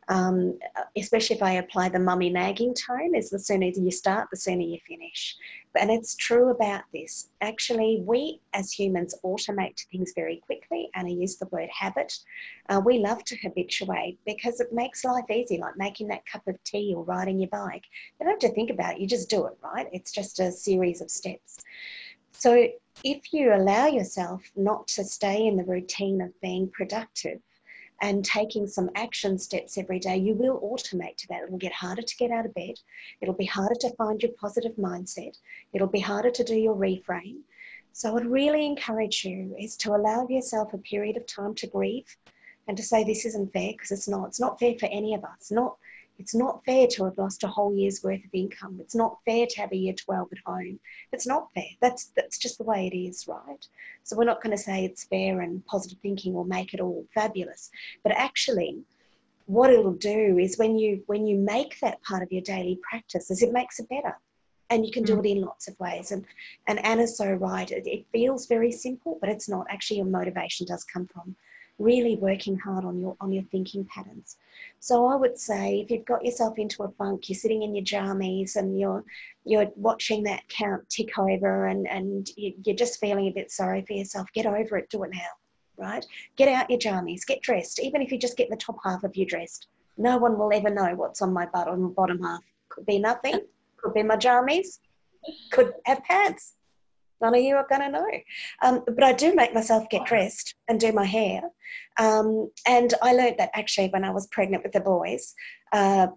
um, especially if I apply the mummy nagging tone, is the sooner you start, the sooner you finish. And it's true about this. Actually, we as humans automate things very quickly, and I use the word habit. Uh, we love to habituate because it makes life easy, like making that cup of tea or riding your bike. You don't have to think about it, you just do it, right? It's just a series of steps. So if you allow yourself not to stay in the routine of being productive and taking some action steps every day, you will automate to that. It will get harder to get out of bed. It'll be harder to find your positive mindset. It'll be harder to do your reframe. So I would really encourage you is to allow yourself a period of time to grieve and to say this isn't fair because it's not. It's not fair for any of us. Not it's not fair to have lost a whole year's worth of income. It's not fair to have a year 12 at home. It's not fair. That's, that's just the way it is, right? So we're not going to say it's fair and positive thinking will make it all fabulous. But actually, what it'll do is when you when you make that part of your daily practice is it makes it better and you can do mm. it in lots of ways and and anna's so right it, it, feels very simple but it's not actually your motivation does come from really working hard on your on your thinking patterns. So I would say if you've got yourself into a funk, you're sitting in your jammies and you're you're watching that count tick over and and you're just feeling a bit sorry for yourself, get over it. Do it now, right? Get out your jammies, get dressed. Even if you just get the top half of you dressed, no one will ever know what's on my bottom bottom half. Could be nothing. Could be my jammies. Could have pants. None of you are going to know. Um, but I do make myself get dressed and do my hair. Um, and I learned that actually when I was pregnant with the boys, uh,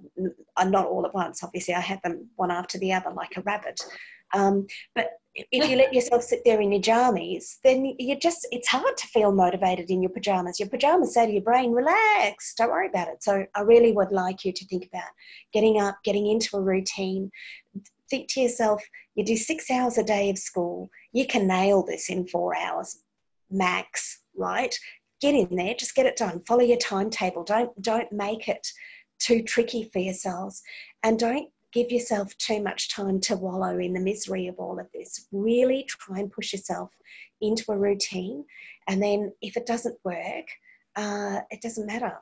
not all at once, obviously, I had them one after the other like a rabbit. Um, but if you let yourself sit there in your jammies, then you just, it's hard to feel motivated in your pajamas. Your pajamas say to your brain, relax, don't worry about it. So I really would like you to think about getting up, getting into a routine. Think to yourself, you do six hours a day of school, you can nail this in four hours max, right? Get in there, just get it done. Follow your timetable. Don't don't make it too tricky for yourselves. And don't give yourself too much time to wallow in the misery of all of this. Really try and push yourself into a routine. And then if it doesn't work, uh, it doesn't matter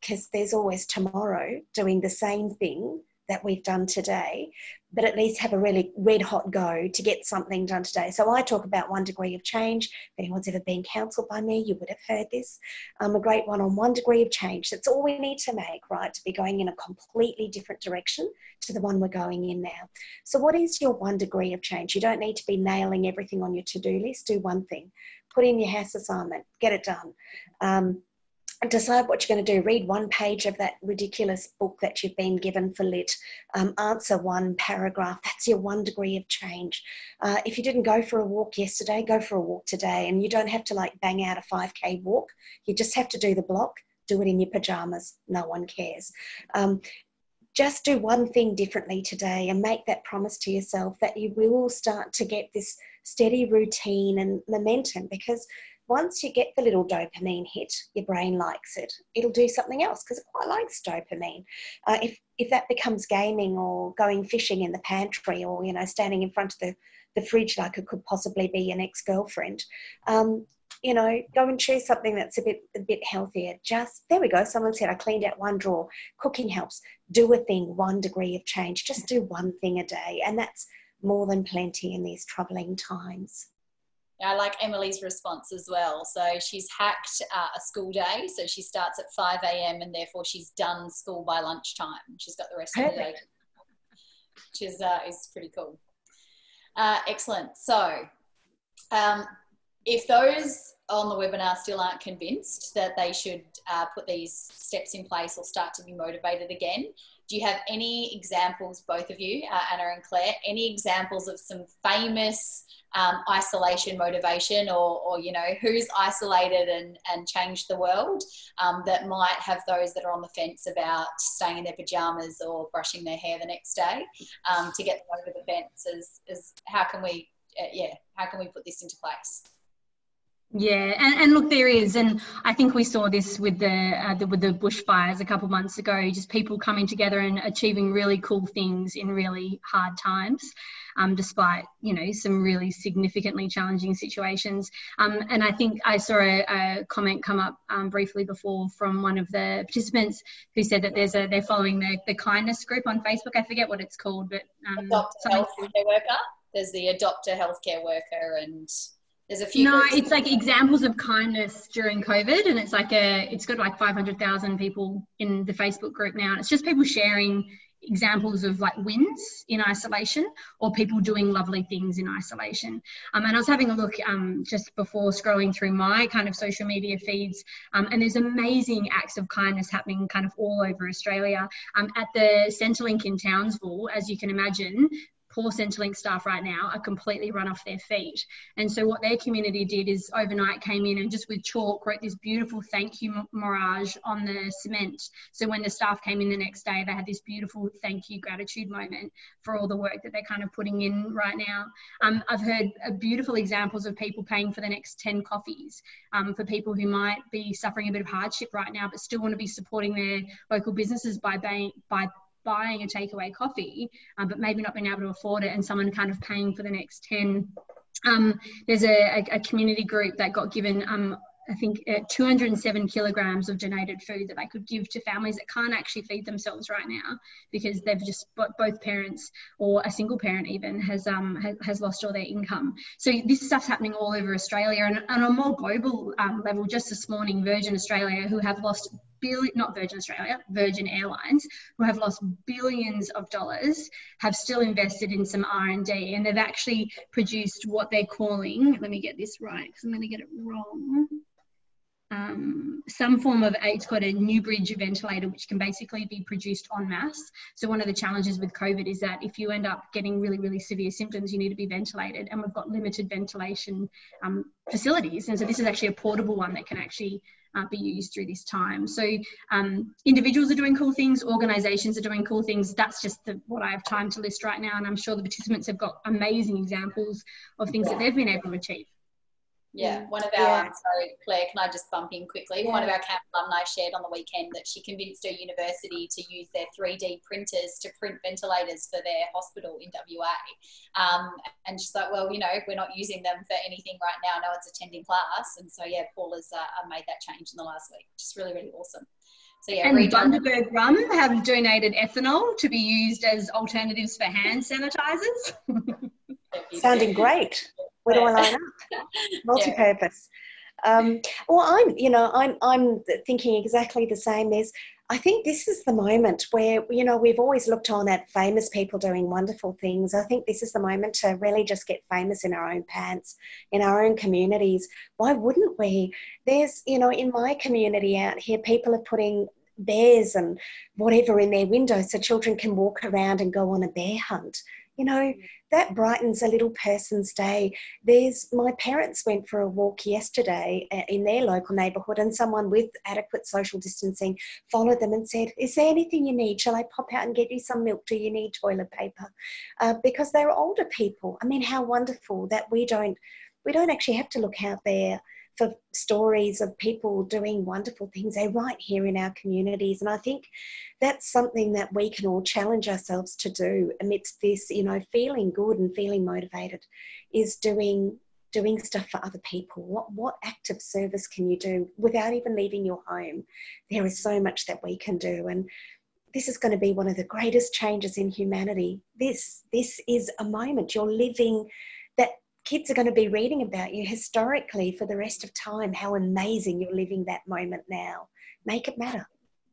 because there's always tomorrow doing the same thing that we've done today, but at least have a really red hot go to get something done today. So I talk about one degree of change. If anyone's ever been counselled by me, you would have heard this. Um, a great one on one degree of change. That's all we need to make, right? To be going in a completely different direction to the one we're going in now. So, what is your one degree of change? You don't need to be nailing everything on your to do list. Do one thing. Put in your house assignment, get it done. Um, decide what you're going to do. Read one page of that ridiculous book that you've been given for lit. Um, answer one paragraph. That's your one degree of change. Uh, if you didn't go for a walk yesterday, go for a walk today. And you don't have to like bang out a 5K walk. You just have to do the block. Do it in your pajamas. No one cares. Um, just do one thing differently today and make that promise to yourself that you will start to get this steady routine and momentum because once you get the little dopamine hit, your brain likes it. It'll do something else because it quite likes dopamine. Uh, if if that becomes gaming or going fishing in the pantry or you know standing in front of the the fridge like it could possibly be an ex girlfriend, um, you know, go and choose something that's a bit a bit healthier. Just there we go. Someone said I cleaned out one drawer. Cooking helps. Do a thing, one degree of change. Just do one thing a day, and that's more than plenty in these troubling times. I like Emily's response as well. So she's hacked uh, a school day. So she starts at 5 a.m. and therefore she's done school by lunchtime. She's got the rest Perfect. of the day, which is, uh, is pretty cool. Uh, excellent. So um, if those on the webinar still aren't convinced that they should uh, put these steps in place or start to be motivated again, do you have any examples, both of you, uh, Anna and Claire, any examples of some famous um, isolation motivation or, or, you know, who's isolated and, and changed the world um, that might have those that are on the fence about staying in their pajamas or brushing their hair the next day um, to get them over the fence is, is how can we, uh, yeah, how can we put this into place? Yeah, and, and look, there is, and I think we saw this with the, uh, the with the bushfires a couple months ago. Just people coming together and achieving really cool things in really hard times, um, despite you know some really significantly challenging situations. Um, and I think I saw a, a comment come up um, briefly before from one of the participants who said that there's a they're following the, the kindness group on Facebook. I forget what it's called, but um, adopt a healthcare worker. There's the adopt a healthcare worker and there's a few. No, it's like examples of kindness during COVID, and it's like a, it's got like 500,000 people in the Facebook group now. And it's just people sharing examples of like wins in isolation or people doing lovely things in isolation. Um, and I was having a look um, just before scrolling through my kind of social media feeds, um, and there's amazing acts of kindness happening kind of all over Australia. Um, at the Centrelink in Townsville, as you can imagine, poor Centrelink staff right now are completely run off their feet. And so what their community did is overnight came in and just with chalk wrote this beautiful thank you mirage on the cement. So when the staff came in the next day, they had this beautiful thank you gratitude moment for all the work that they're kind of putting in right now. Um, I've heard uh, beautiful examples of people paying for the next 10 coffees um, for people who might be suffering a bit of hardship right now, but still want to be supporting their local businesses by, by buying a takeaway coffee, um, but maybe not being able to afford it, and someone kind of paying for the next 10. Um, there's a, a, community group that got given, um, I think, uh, 207 kilograms of donated food that they could give to families that can't actually feed themselves right now because they've just both parents or a single parent even has um, has, has lost all their income. So this stuff's happening all over Australia, and, and on a more global um, level, just this morning, Virgin Australia, who have lost billion, not Virgin Australia, Virgin Airlines, who have lost billions of dollars, have still invested in some R&D and they've actually produced what they're calling, let me get this right because I'm going to get it wrong um, some form of it's got a Newbridge ventilator which can basically be produced en masse. So one of the challenges with COVID is that if you end up getting really really severe symptoms, you need to be ventilated, and we've got limited ventilation um, facilities, and so this is actually a portable one that can actually uh, be used through this time. So um, individuals are doing cool things, organisations are doing cool things. That's just the, what I have time to list right now, and I'm sure the participants have got amazing examples of things that they've been able to achieve. Yeah, one of our, yeah. sorry, Claire, can I just bump in quickly? Yeah. One of our camp alumni shared on the weekend that she convinced her university to use their 3D printers to print ventilators for their hospital in WA. Um, and she's like, well, you know, we're not using them for anything right now. No one's attending class. And so, yeah, Paul has uh, made that change in the last week, which is really, really awesome. So, yeah, and Bundaberg Rum have donated ethanol to be used as alternatives for hand sanitizers. Sounding great. Where do I line up? Multi-purpose. Um, well, I'm, you know, I'm, I'm thinking exactly the same. There's, I think this is the moment where, you know, we've always looked on at famous people doing wonderful things. I think this is the moment to really just get famous in our own pants, in our own communities. Why wouldn't we? There's, you know, in my community out here, people are putting bears and whatever in their windows so children can walk around and go on a bear hunt. You know, that brightens a little person's day. There's my parents went for a walk yesterday uh, in their local neighbourhood, and someone with adequate social distancing followed them and said, "Is there anything you need? Shall I pop out and get you some milk? Do you need toilet paper?" Uh, because they're older people. I mean, how wonderful that we don't we don't actually have to look out there for stories of people doing wonderful things. They're right here in our communities. And I think that's something that we can all challenge ourselves to do amidst this, you know, feeling good and feeling motivated is doing doing stuff for other people. What what active service can you do without even leaving your home? There is so much that we can do. And this is going to be one of the greatest changes in humanity. This this is a moment. You're living that kids are going to be reading about you historically for the rest of time, how amazing you're living that moment now. Make it matter.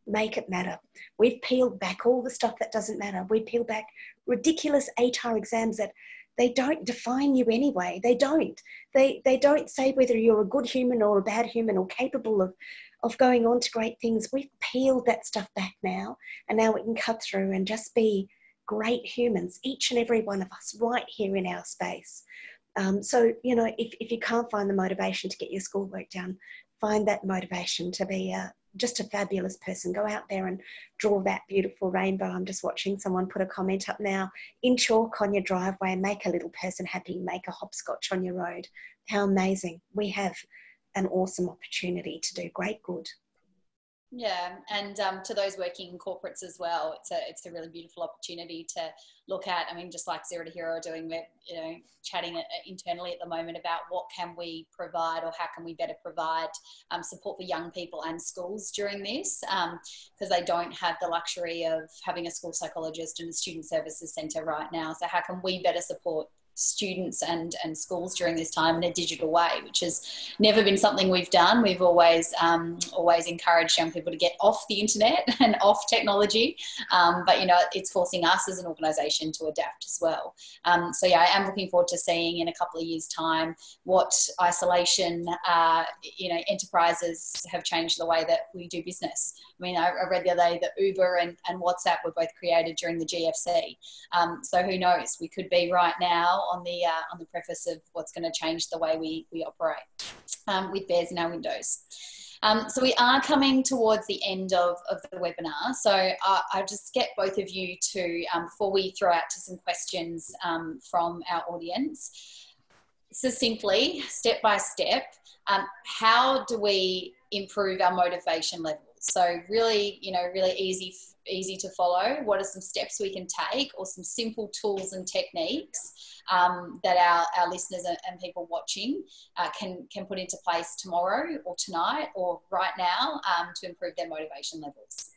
Make it matter. We've peeled back all the stuff that doesn't matter. We peel back ridiculous ATAR exams that they don't define you anyway. They don't. They they don't say whether you're a good human or a bad human or capable of of going on to great things. We've peeled that stuff back now, and now we can cut through and just be great humans, each and every one of us, right here in our space. Um, so, you know, if, if you can't find the motivation to get your schoolwork done, find that motivation to be a, just a fabulous person. Go out there and draw that beautiful rainbow. I'm just watching someone put a comment up now in chalk on your driveway make a little person happy, make a hopscotch on your road. How amazing. We have an awesome opportunity to do great good. Yeah, and um, to those working in corporates as well, it's a it's a really beautiful opportunity to look at. I mean, just like Zero to Hero are doing, we're you know chatting internally at the moment about what can we provide or how can we better provide um, support for young people and schools during this because um, they don't have the luxury of having a school psychologist and a student services centre right now. So how can we better support students and, and schools during this time in a digital way, which has never been something we've done. We've always um, always encouraged young people to get off the internet and off technology, um, but you know it's forcing us as an organisation to adapt as well. Um, so yeah, I am looking forward to seeing in a couple of years' time what isolation, uh, you know, enterprises have changed the way that we do business. I mean, I, read the other day that Uber and, and WhatsApp were both created during the GFC. Um, so who knows? We could be right now on the uh, on the preface of what's going to change the way we we operate um, with bears in our windows. Um, so we are coming towards the end of, of the webinar. So uh, I'll just get both of you to, um, before we throw out to some questions um, from our audience, succinctly, step by step, um, how do we improve our motivation levels? So really, you know, really easy easy to follow. What are some steps we can take, or some simple tools and techniques um, that our, our listeners and, people watching uh, can can put into place tomorrow, or tonight, or right now um, to improve their motivation levels?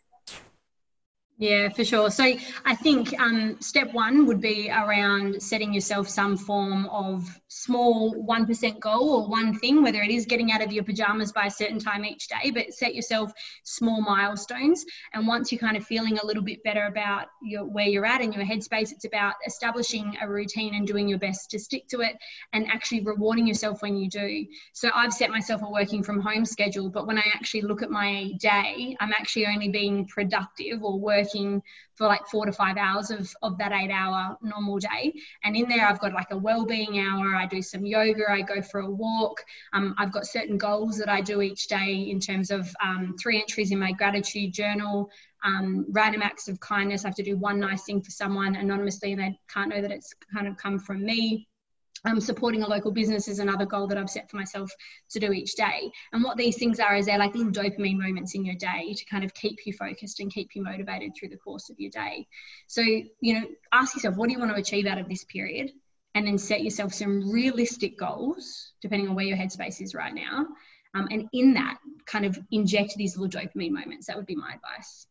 Yeah, for sure. So I think um, step one would be around setting yourself some form of small 1% goal or one thing, whether it is getting out of your pajamas by a certain time each day, but set yourself small milestones. And once you're kind of feeling a little bit better about your, where you're at in your headspace, it's about establishing a routine and doing your best to stick to it and actually rewarding yourself when you do. So I've set myself a working from home schedule, but when I actually look at my day, I'm actually only being productive or working working for like four to five hours of, of that eight hour normal day. And in there, I've got like a well-being hour. I do some yoga. I go for a walk. Um, I've got certain goals that I do each day in terms of um, three entries in my gratitude journal. Um, random acts of kindness. I have to do one nice thing for someone anonymously, and they can't know that it's kind of come from me um, supporting a local business is another goal that I've set for myself to do each day. And what these things are is they're like little dopamine moments in your day to kind of keep you focused and keep you motivated through the course of your day. So, you know, ask yourself, what do you want to achieve out of this period? And then set yourself some realistic goals, depending on where your headspace is right now. Um, and in that, kind of inject these little dopamine moments. That would be my advice.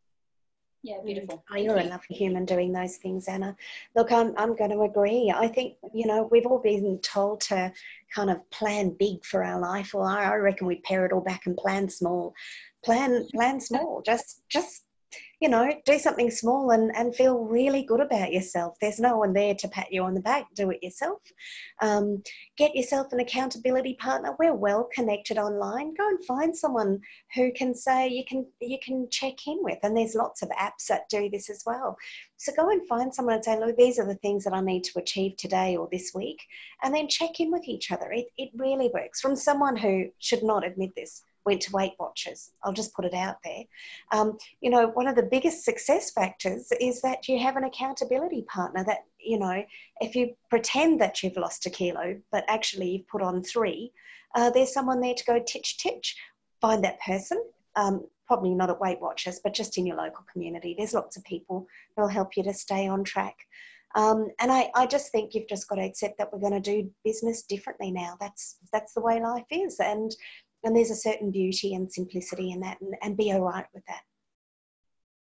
Yeah, mm. beautiful. Oh, you're a lovely human doing those things, Anna. Look, I'm, I'm going to agree. I think, you know, we've all been told to kind of plan big for our life. Well, I reckon we pare it all back and plan small. Plan, plan small. Just, just you know, do something small and, and feel really good about yourself. There's no one there to pat you on the back. Do it yourself. Um, get yourself an accountability partner. We're well connected online. Go and find someone who can say you can you can check in with. And there's lots of apps that do this as well. So go and find someone and say, look, these are the things that I need to achieve today or this week, and then check in with each other. It it really works. From someone who should not admit this went to Weight Watchers. I'll just put it out there. Um, you know, one of the biggest success factors is that you have an accountability partner that, you know, if you pretend that you've lost a kilo, but actually you've put on three, uh, there's someone there to go titch titch. Find that person. Um, probably not at Weight Watchers, but just in your local community. There's lots of people who'll help you to stay on track. Um, and I, I just think you've just got to accept that we're going to do business differently now. That's that's the way life is, and and there's a certain beauty and simplicity in that and, and be all right with that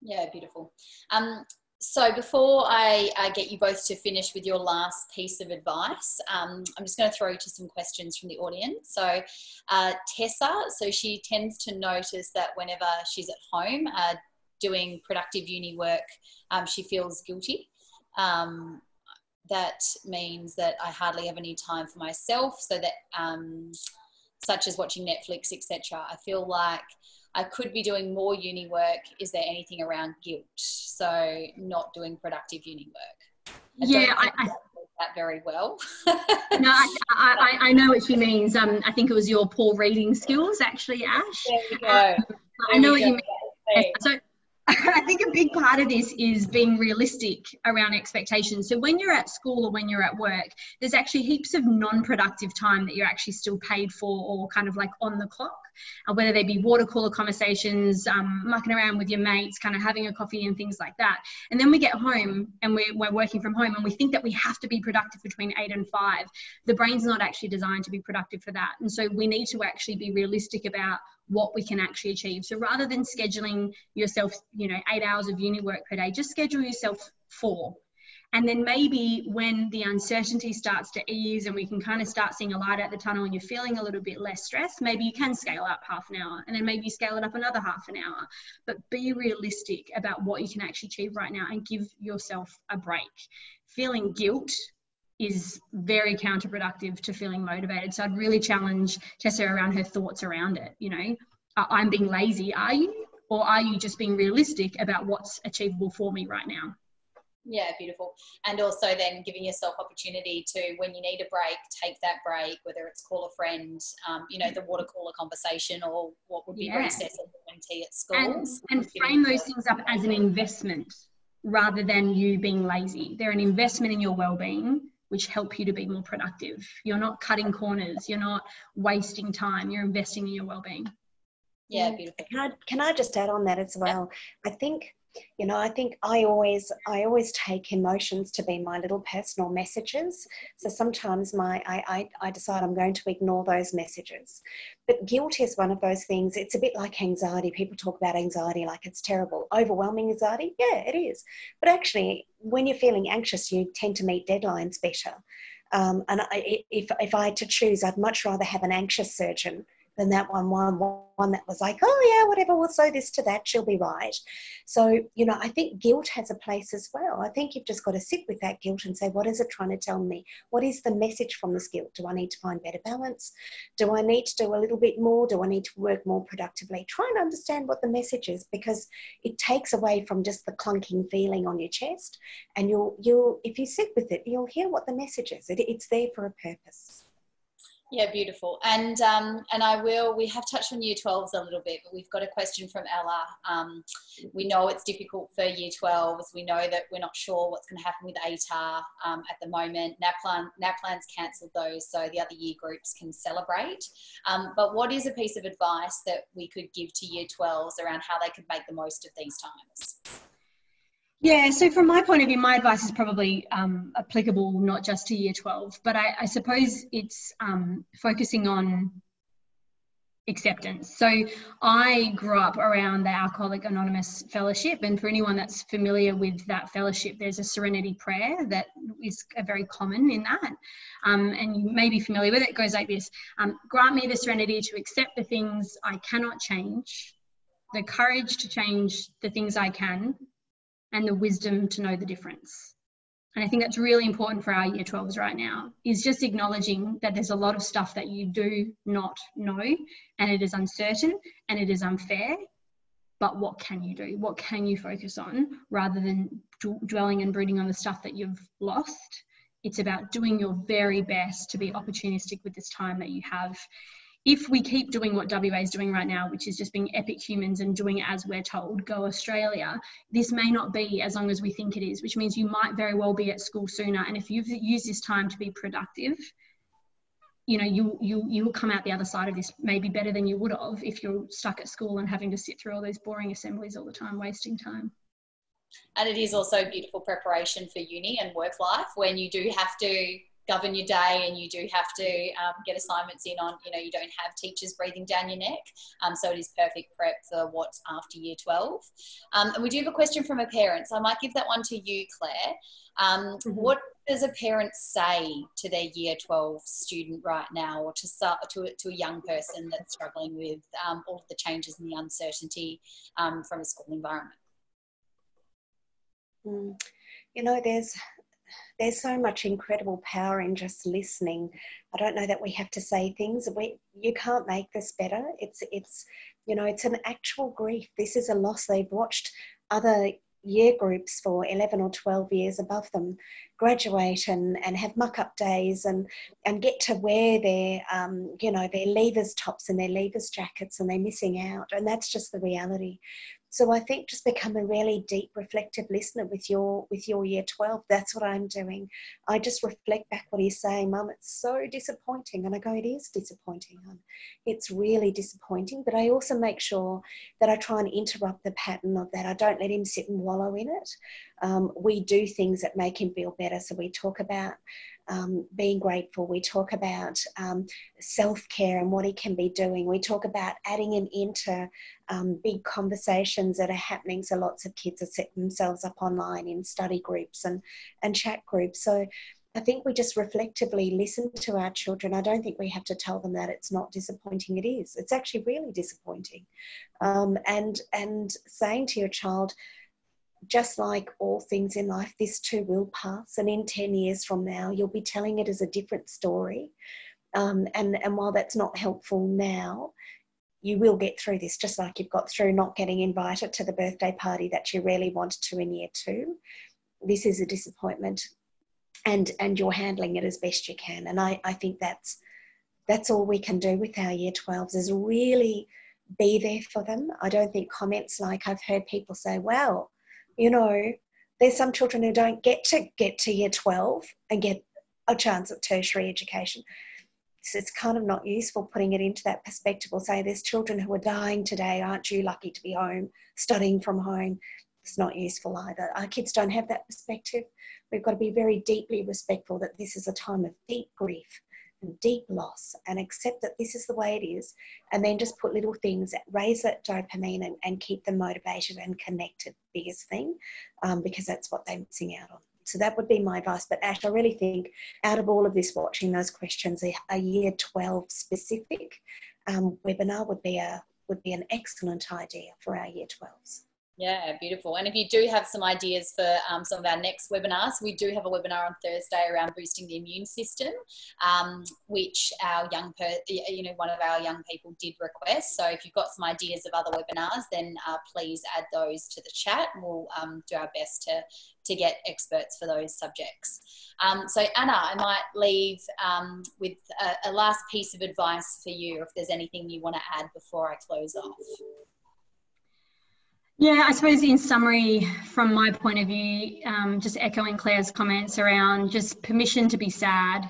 yeah beautiful um, so before I uh, get you both to finish with your last piece of advice, um, I'm just going to throw to some questions from the audience. So uh, Tessa, so she tends to notice that whenever she's at home uh, doing productive uni work, um, she feels guilty. Um, that means that I hardly have any time for myself, so that um, such as watching Netflix, etc. I feel like I could be doing more uni work. Is there anything around guilt? So not doing productive uni work. I yeah, I, I that very well. no, I, I, I, know what she means. Um, I think it was your poor reading skills, actually, Ash. There you go. Um, I know what go. you mean. So I think a big part of this is being realistic around expectations. So when you're at school or when you're at work, there's actually heaps of non-productive time that you're actually still paid for or kind of like on the clock uh, whether they be water cooler conversations, um, mucking around with your mates, kind of having a coffee and things like that. And then we get home and we're, we're working from home and we think that we have to be productive between eight and five. The brain's not actually designed to be productive for that. And so we need to actually be realistic about what we can actually achieve. So rather than scheduling yourself, you know, eight hours of uni work per day, just schedule yourself four and then maybe when the uncertainty starts to ease and we can kind of start seeing a light at the tunnel and you're feeling a little bit less stressed, maybe you can scale up half an hour and then maybe you scale it up another half an hour. But be realistic about what you can actually achieve right now and give yourself a break. Feeling guilt is very counterproductive to feeling motivated. So I'd really challenge Tessa around her thoughts around it. You know, I'm being lazy, are you? Or are you just being realistic about what's achievable for me right now? Yeah, beautiful. And also then giving yourself opportunity to, when you need a break, take that break, whether it's call a friend, um, you know, the water cooler conversation or what would be yeah. recess and tea at school. And, and frame those things up as an investment rather than you being lazy. They're an investment in your well-being which help you to be more productive. You're not cutting corners, you're not wasting time, you're investing in your well-being. Yeah, beautiful. Can I, can I just add on that as well? I think you know i think i always i always take emotions to be my little personal messages. So sometimes my I, I, I decide i'm going to ignore those messages. But guilt is one of those things it's a bit like anxiety. People talk about anxiety like it's terrible. Overwhelming anxiety? Yeah it is. But actually when you're feeling anxious you tend to meet deadlines better. Um, and I, if, if i had to choose i'd much rather have an anxious surgeon than that one, one, one that was like, oh yeah, whatever, we'll sew this to that, she'll be right. So, you know, I think guilt has a place as well. I think you've just got to sit with that guilt and say, what is it trying to tell me? What is the message from this guilt? Do I need to find better balance? Do I need to do a little bit more? Do I need to work more productively? Try and understand what the message is because it takes away from just the clunking feeling on your chest. And you'll, you'll, if you sit with it, you'll hear what the message is. It, it's there for a purpose. Yeah, beautiful. And um, and I will. We have touched on Year 12s a little bit, but we've got a question from Ella. Um, we know it's difficult for Year 12s. We know that we're not sure what's going to happen with ATAR um, at the moment. NAPLAN NAPLAN's cancelled those, so the other year groups can celebrate. Um, but what is a piece of advice that we could give to Year 12s around how they could make the most of these times? Yeah, so from my point of view, my advice is probably um, applicable not just to year 12, but I, I suppose it's um, focusing on acceptance. So I grew up around the Alcoholic Anonymous Fellowship, and for anyone that's familiar with that fellowship, there's a serenity prayer that is very common in that. Um, and you may be familiar with it. It goes like this um, Grant me the serenity to accept the things I cannot change, the courage to change the things I can and the wisdom to know the difference. And I think that's really important for our year 12s right now is just acknowledging that there's a lot of stuff that you do not know and it is uncertain and it is unfair. But what can you do? What can you focus on rather than dwelling and brooding on the stuff that you've lost? It's about doing your very best to be opportunistic with this time that you have if we keep doing what WA is doing right now, which is just being epic humans and doing as we're told, go Australia, this may not be as long as we think it is, which means you might very well be at school sooner. And if you've used this time to be productive, you know, you you you will come out the other side of this maybe better than you would have if you're stuck at school and having to sit through all those boring assemblies all the time, wasting time. And it is also beautiful preparation for uni and work life when you do have to govern your day and you do have to um, get assignments in on you know you don't have teachers breathing down your neck um, so it is perfect prep for what's after year 12 um, and we do have a question from a parent so i might give that one to you claire um, mm-hmm. what does a parent say to their year 12 student right now or to, to, to a young person that's struggling with um, all of the changes and the uncertainty um, from a school environment mm. you know there's there's so much incredible power in just listening. I don't know that we have to say things. We, you can't make this better. It's, it's, you know, it's an actual grief. This is a loss. They've watched other year groups for 11 or 12 years above them graduate and, and have muck up days and, and get to wear their, um, you know, their leavers tops and their leavers jackets and they're missing out. And that's just the reality so i think just become a really deep reflective listener with your with your year 12 that's what i'm doing. I just reflect back what he's saying mum it's so disappointing. And i go it is disappointing it's really disappointing. But i also make sure that i try and interrupt the pattern of that. I don't let him sit and wallow in it. Um, we do things that make him feel better so we talk about um, being grateful. We talk about um, self care and what he can be doing. We talk about adding him into um, big conversations that are happening. So lots of kids are setting themselves up online in study groups and, and chat groups. So I think we just reflectively listen to our children. I don't think we have to tell them that it's not disappointing. It is. It's actually really disappointing. Um, and and saying to your child, just like all things in life, this too will pass. And in 10 years from now, you'll be telling it as a different story. Um, and, and while that's not helpful now, you will get through this, just like you've got through not getting invited to the birthday party that you really wanted to in year two. This is a disappointment, and and you're handling it as best you can. And I, I think that's that's all we can do with our year 12s is really be there for them. I don't think comments like I've heard people say, well, you know, there's some children who don't get to get to year 12 and get a chance at tertiary education. So it's kind of not useful putting it into that perspective or say there's children who are dying today. Aren't you lucky to be home, studying from home? it's not useful either. Our kids don't have that perspective. We've got to be very deeply respectful that this is a time of deep grief and deep loss and accept that this is the way it is. And then just put little things that raise that dopamine and, and keep them motivated and connected, biggest thing, um, because that's what they're missing out on. So that would be my advice. But Ash, I really think out of all of this, watching those questions, a, a year 12 specific um, webinar would be a would be an excellent idea for our year 12s. Yeah, beautiful. And if you do have some ideas for um, some of our next webinars, we do have a webinar on Thursday around boosting the immune system, um, which our young, per, you know, one of our young people did request. So if you've got some ideas of other webinars, then uh, please add those to the chat. We'll um, do our best to to get experts for those subjects. Um, so Anna, I might leave um, with a, a last piece of advice for you, if there's anything you want to add before I close off. Yeah, I suppose in summary, from my point of view, um, just echoing Claire's comments around just permission to be sad,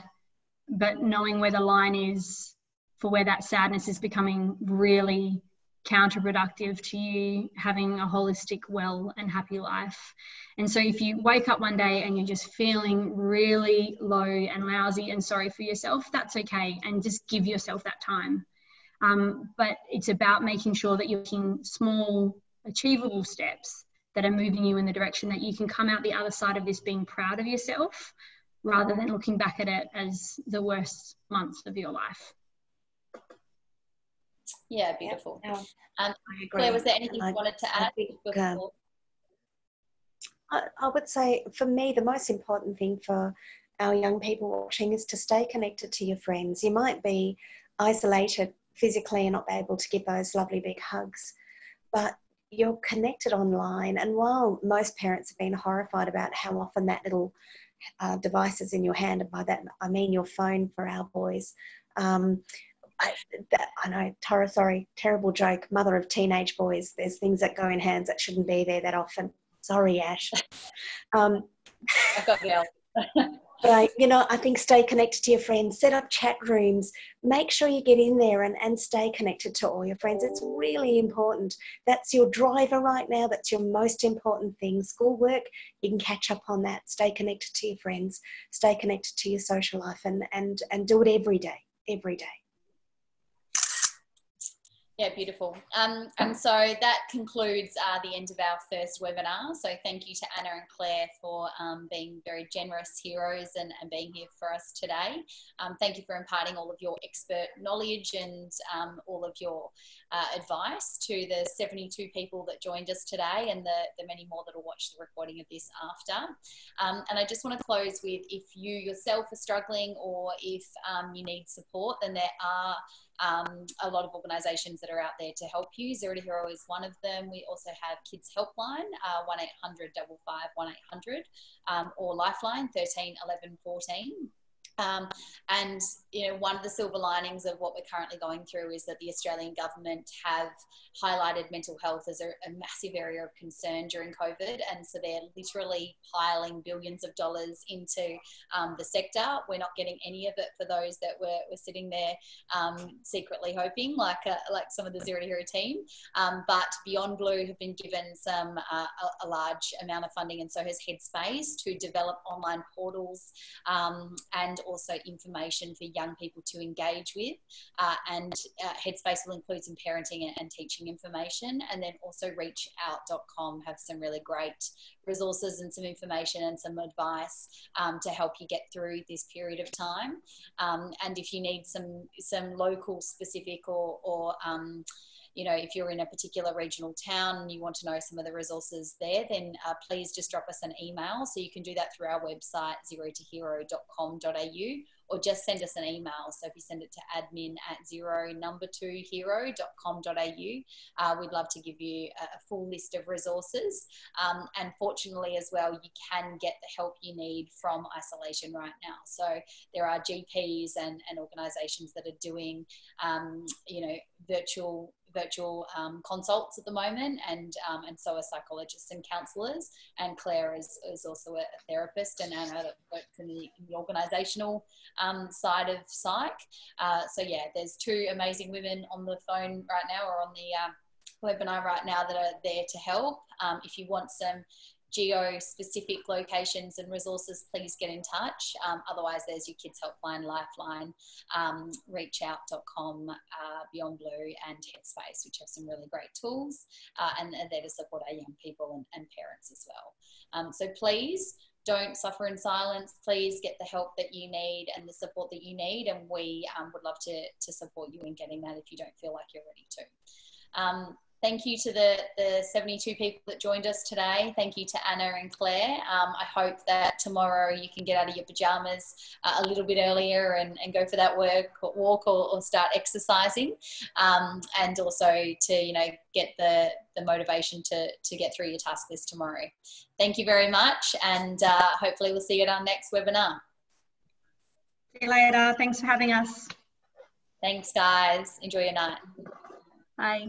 but knowing where the line is for where that sadness is becoming really counterproductive to you having a holistic, well, and happy life. And so, if you wake up one day and you're just feeling really low and lousy and sorry for yourself, that's okay. And just give yourself that time. Um, but it's about making sure that you're taking small, achievable steps that are moving you in the direction that you can come out the other side of this being proud of yourself rather than looking back at it as the worst months of your life. Yeah, beautiful. Yeah, um, Claire, was there anything I, you wanted to add? Think, um, I, I would say for me, the most important thing for our young people watching is to stay connected to your friends. You might be isolated physically and not be able to give those lovely big hugs, but you're connected online. And while most parents have been horrified about how often that little uh, device is in your hand, and by that I mean your phone for our boys. Um, I, that, I know, Tara, sorry, terrible joke. Mother of teenage boys. There's things that go in hands that shouldn't be there that often. Sorry, Ash. Um, I've got the But uh, you know, I think stay connected to your friends, set up chat rooms, make sure you get in there and, and stay connected to all your friends. It's really important. That's your driver right now. That's your most important thing. Schoolwork, you can catch up on that. Stay connected to your friends, stay connected to your social life and and and do it every day. Every day. Yeah, beautiful. Um, and so that concludes uh, the end of our first webinar. So thank you to Anna and Claire for um, being very generous heroes and, and, being here for us today. Um, thank you for imparting all of your expert knowledge and um, all of your uh, advice to the 72 people that joined us today and the, the many more that will watch the recording of this after. Um, and I just want to close with if you yourself are struggling or if um, you need support, then there are um, a lot of organisations that are out there to help you. Zero to Hero is one of them. We also have Kids Helpline, uh, 1 800 55 1 800, um, or Lifeline 13 11 14. Um, and you know, one of the silver linings of what we're currently going through is that the Australian government have highlighted mental health as a, a, massive area of concern during COVID, and so they're literally piling billions of dollars into um, the sector. We're not getting any of it for those that were, were sitting there um, secretly hoping, like uh, like some of the Zero to Hero team. Um, but Beyond Blue have been given some uh, a, a, large amount of funding, and so has Headspace to develop online portals um, and also information for young people to engage with. Uh, and uh, Headspace will include some parenting and, and teaching information. And then also reachout.com have some really great resources and some information and some advice um, to help you get through this period of time. Um, and if you need some, some local specific or, or um, you know, if you're in a particular regional town and you want to know some of the resources there, then uh, please just drop us an email. So you can do that through our website, zero2hero.com.au or just send us an email. So if you send it to admin at zero number two hero.com.au, uh, we'd love to give you a, a full list of resources. Um, and fortunately, as well, you can get the help you need from isolation right now. So there are GPs and, and organizations that are doing, um, you know, virtual virtual um, consults at the moment, and um, and so are psychologists and counsellors. And Claire is, is also a, therapist, and Anna works in the, in the organisational um, side of psych. Uh, so yeah, there's two amazing women on the phone right now, or on the uh, webinar right now that are there to help. Um, if you want some geo-specific locations and resources, please get in touch. Um, otherwise, there's your Kids Helpline, Lifeline, um, reachout.com, uh, Beyond Blue and Headspace, which have some really great tools uh, and are there to support our young people and, and parents as well. Um, so please don't suffer in silence. Please get the help that you need and the support that you need. And we um, would love to, to support you in getting that if you don't feel like you're ready to. Thank you to the, the 72 people that joined us today. Thank you to Anna and Claire. Um, I hope that tomorrow you can get out of your pajamas uh, a little bit earlier and, and go for that work or walk or, or start exercising. Um, and also to, you know, get the, the motivation to, to get through your task list tomorrow. Thank you very much. And uh, hopefully we'll see you at our next webinar. See you later. Thanks for having us. Thanks, guys. Enjoy your night. Bye.